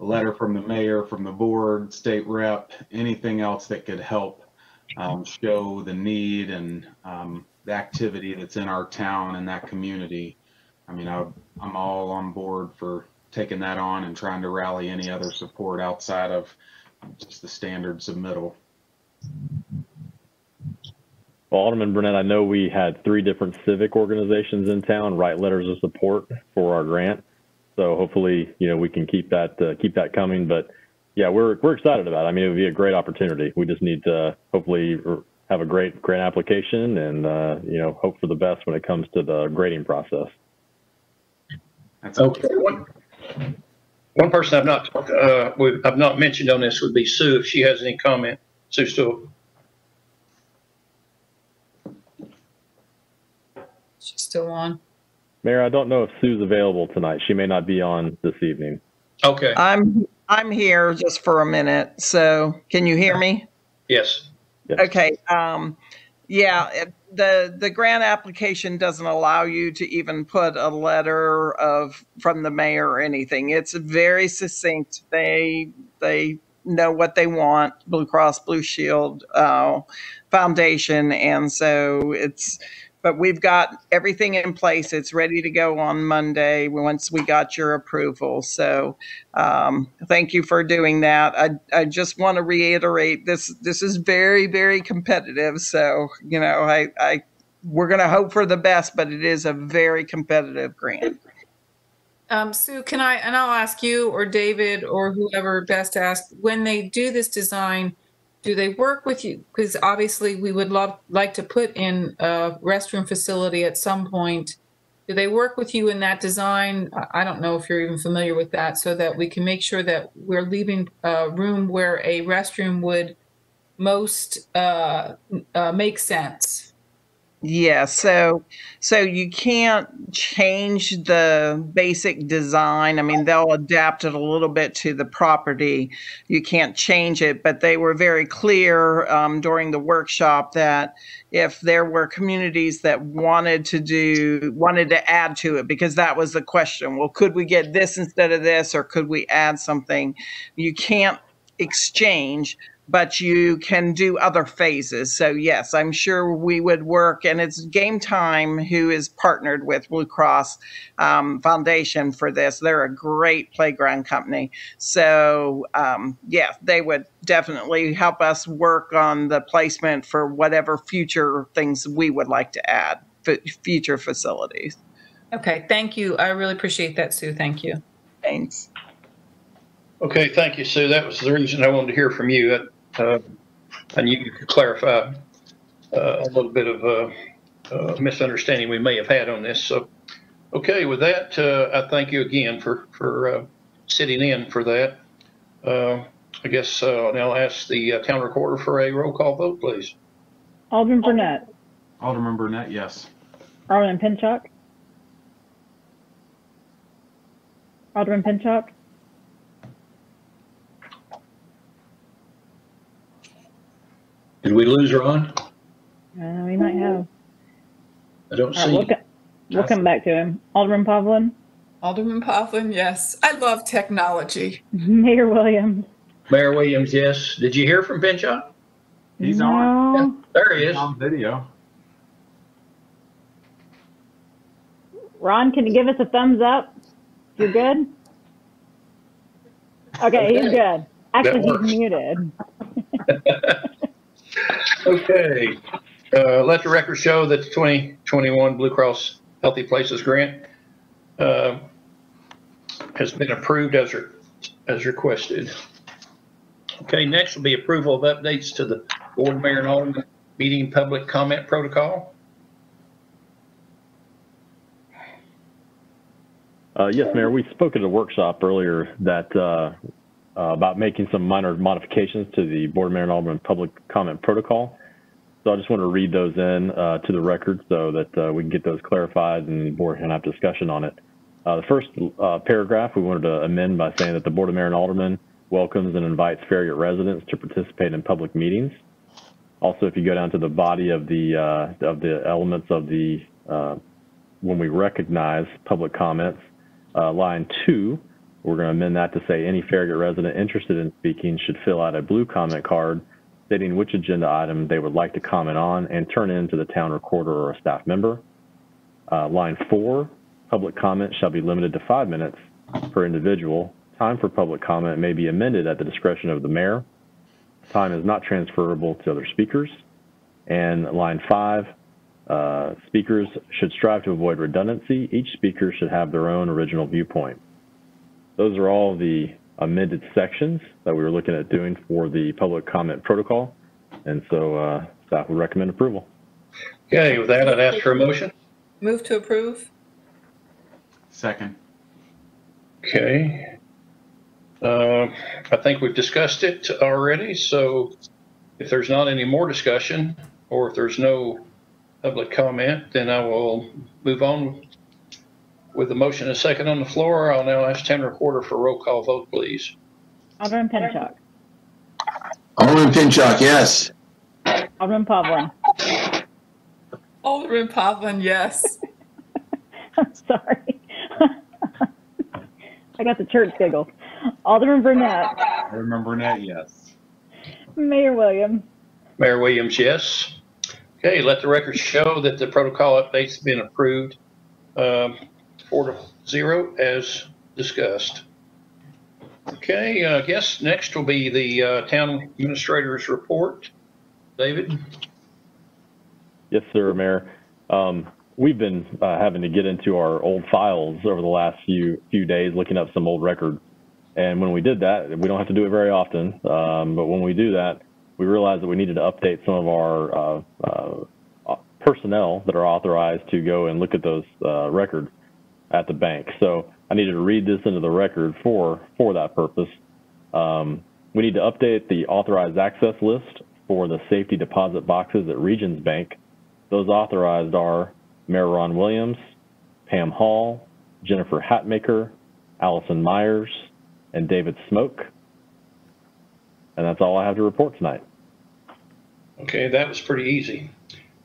a letter from the mayor, from the board, state rep, anything else that could help um, show the need and um, the activity that's in our town and that community. I mean, I, I'm all on board for taking that on and trying to rally any other support outside of just the standard submittal. Well, Alderman Burnette, I know we had three different civic organizations in town write letters of support for our grant. So hopefully, you know, we can keep that uh, keep that coming. But yeah, we're we're excited about it. I mean, it would be a great opportunity. We just need to hopefully have a great grant application and uh, you know hope for the best when it comes to the grading process. That's Okay, one, one person I've not, uh, I've not mentioned on this would be Sue, if she has any comment. Sue Still, She's still on. Mayor, I don't know if Sue's available tonight. She may not be on this evening. okay, I'm I'm here just for a minute. So can you hear me? yes. Yes. Okay. Um, yeah, it, the the grant application doesn't allow you to even put a letter of from the mayor or anything. It's very succinct. They they know what they want. Blue Cross Blue Shield uh, Foundation, and so it's. But we've got everything in place. It's ready to go on Monday once we got your approval. So um, thank you for doing that. I, I just want to reiterate this. This is very, very competitive. So you know, I, I we're going to hope for the best, but it is a very competitive grant. Um, Sue, can I, and I'll ask you or David or whoever best asked, when they do this design, do they work with you? Because obviously we would love, like to put in a restroom facility at some point. Do they work with you in that design? I- don't know if you're even familiar with that, so that we can make sure that we're leaving a room where a restroom would most uh, uh, make sense. Yeah, so so you can't change the basic design. I mean, they'll adapt it a little bit to the property. You can't change it, but they were very clear um, during the workshop that if there were communities that wanted to do wanted to add to it, because that was the question. Well, could we get this instead of this, or could we add something? You can't exchange but you can do other phases. So yes, I'm sure we would work, and it's Game Time who is partnered with Blue Cross um, Foundation for this. They're a great playground company. So um, yeah, they would definitely help us work on the placement for whatever future things we would like to add, f- future facilities. Okay, thank you. I really appreciate that, Sue. Thank you. Thanks. Okay, thank you, Sue. That was the reason I wanted to hear from you. Uh, and you could clarify uh, a little bit of uh, uh, misunderstanding we may have had on this. So, okay, with that, uh, I thank you again for, for uh, sitting in for that. Uh, I guess uh, I'll now ask the uh, town recorder for a roll call vote, please. Alderman Burnette, Alderman Burnette, yes. Alderman Pinchok. Alderman Pinchok, Did we lose Ron? uh, we might have. I don't All right, see. we'll, we'll come back to him. Alderman Povlin, Alderman Potvin, yes. I love technology. Mayor Williams. Mayor Williams, yes. Did you hear from Pinchok? He's on, No. There he is. on video. Ron, can you give us a thumbs up? You're good? Okay, he's good. Actually, he's muted. Okay. Uh, let the record show that the 2021 Blue Cross Healthy Places Grant uh, has been approved as, re- as requested. Okay, next will be approval of updates to the board mayor and alderman meeting public comment protocol. Uh, yes, Mayor, we spoke at a workshop earlier that, uh, uh, about making some minor modifications to the Board of Mayor and Alderman public comment protocol. So I just want to read those in, uh, to the record so that, uh, we can get those clarified and the board can have discussion on it. Uh, the first, uh, paragraph, we wanted to amend by saying that the Board of Mayor and Alderman welcomes and invites Farragut residents to participate in public meetings. Also, if you go down to the body of the, uh, of the elements of the, uh, when we recognize public comments, line two, we're going to amend that to say any Farragut resident interested in speaking should fill out a blue comment card stating which agenda item they would like to comment on and turn in to the town recorder or a staff member. Uh, line four, public comment shall be limited to five minutes per individual. Time for public comment may be amended at the discretion of the mayor. Time is not transferable to other speakers. And line five, uh, speakers should strive to avoid redundancy. Each speaker should have their own original viewpoint. Those are all the amended sections that we were looking at doing for the public comment protocol. And so uh, staff would recommend approval. Okay, with that, I'd ask for a motion. Move to approve? Second. Okay. Uh, I think we've discussed it already, so if there's not any more discussion, or if there's no public comment, then I will move on with the motion and second on the floor. I'll now ask town recorder for a roll call vote, please. Alderman Pinchok, Alderman Pinchok, yes. Alderman Povlin. Alderman Potvin, yes. I'm sorry. I got the church giggles. Alderman Burnette, Alderman Burnette, yes. Mayor Williams. Mayor Williams, yes. Okay, let the record show that the protocol update's been approved, um, four to zero as discussed. Okay, I guess next will be the uh, town administrator's report. David? Yes, sir, Mayor. Um, we've been uh, having to get into our old files over the last few few days, looking up some old records. And when we did that, we don't have to do it very often, um, but when we do that, we realized that we needed to update some of our uh, uh, personnel that are authorized to go and look at those uh, records at the bank. So I needed to read this into the record for for that purpose. Um, we need to update the authorized access list for the safety deposit boxes at Regions Bank. Those authorized are Mayor Ron Williams, Pam Hall, Jennifer Hatmaker, Allison Myers, and David Smoak. And that's all I have to report tonight. Okay, that was pretty easy.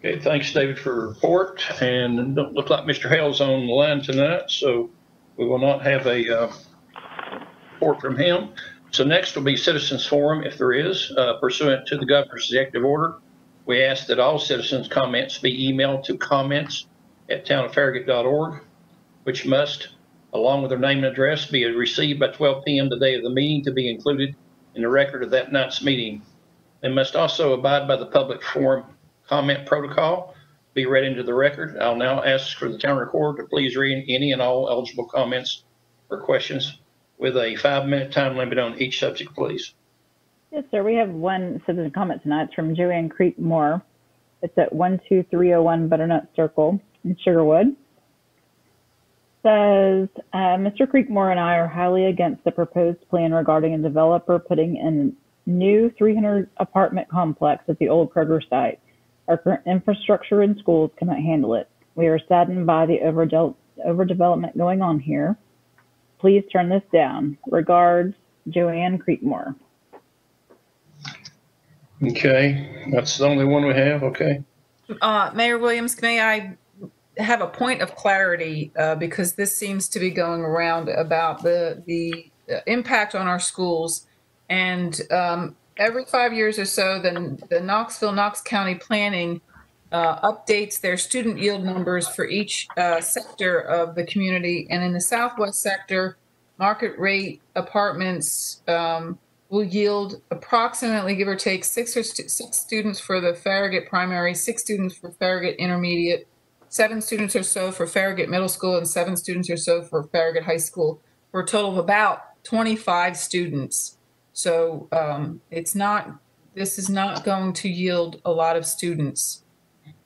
Okay, thanks, David, for the report. And it don't look like Mr. Hale's on the line tonight, so we will not have a uh, report from him. So next will be citizens forum, if there is, uh, pursuant to the governor's executive order. We ask that all citizens' comments be emailed to comments@townoffarragut.org, which must, along with their name and address, be received by 12 p.m. the day of the meeting to be included in the record of that night's meeting. They must also abide by the public forum comment protocol, be read into the record. I'll now ask for the town recorder to please read any and all eligible comments or questions with a five-minute time limit on each subject, please. Yes, sir. We have one citizen comment tonight. It's from Joanne Creekmore. It's at 12301 Butternut Circle in Sugarwood. Says, uh, Mr. Creekmore and I are highly against the proposed plan regarding a developer putting in new 300 apartment complex at the old Kroger site. Our current infrastructure and schools cannot handle it. We are saddened by the overdel- overdevelopment going on here. Please turn this down. Regards, Joanne Creekmore. Okay, that's the only one we have, okay. Uh, Mayor Williams, may I have a point of clarity, uh, because this seems to be going around about the, the uh, impact on our schools. And, um, every five years or so, then the Knoxville, Knox County Planning, uh, updates their student yield numbers for each, uh, sector of the community. And in the southwest sector, market rate apartments, um, will yield approximately, give or take, six or stu- six students for the Farragut primary, six students for Farragut intermediate, seven students or so for Farragut middle school, and seven students or so for Farragut high school, for a total of about 25 students. So um, it's not, this is not going to yield a lot of students.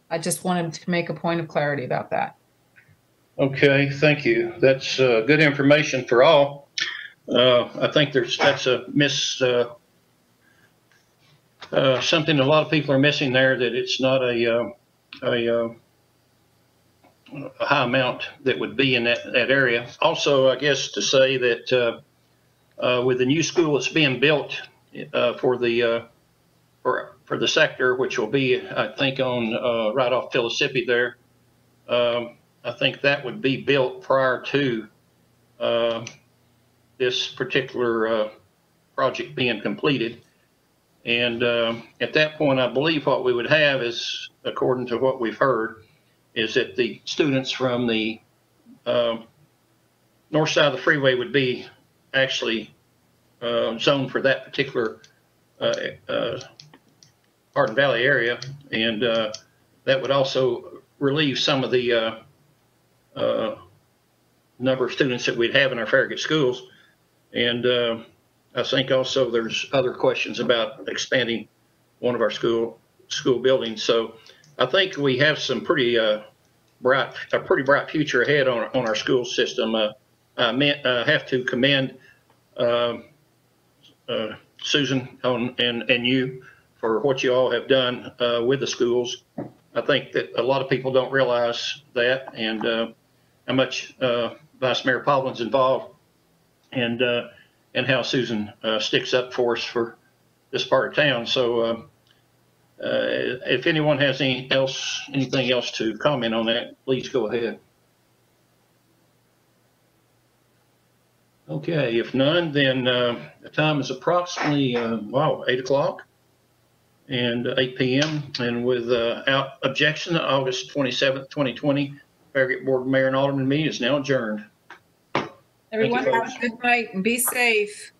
I just wanted to make a point of clarity about that. Okay, thank you. That's, uh, good information for all. Uh, I think there's, that's a miss, uh, uh, something a lot of people are missing there, that it's not a, uh, a, uh, a high amount that would be in that, that area. Also, I guess to say that, uh, with the new school that's being built, uh, for the, uh, for, for the sector, which will be, I think, on, uh, right off Philippi there. Um, I think that would be built prior to, uh, this particular, uh, project being completed. And, um, at that point, I believe what we would have is, according to what we've heard, is that the students from the, um, north side of the freeway would be actually, uh, zoned for that particular, uh, uh, Hardin Valley area. And, uh, that would also relieve some of the, uh, number of students that we'd have in our Farragut schools. And I think also there's other questions about expanding one of our school, school buildings. So I think we have some pretty bright, a pretty bright future ahead on, on our school system. Uh, I uh, have to commend um, uh, Susan on, and, and you for what you all have done uh, with the schools. I think that a lot of people don't realize that and uh, how much uh, Vice Mayor Povlin's involved and uh, and how Susan uh, sticks up for us for this part of town. So, uh, uh, if anyone has any else, anything else to comment on that, please go ahead. Okay, if none, then uh, the time is approximately uh, wow eight o'clock and 8 p.m. And without objection, August 27th, 2020, Farragut Board of Mayor and Alderman meeting is now adjourned. Everyone you, have a good night and be safe.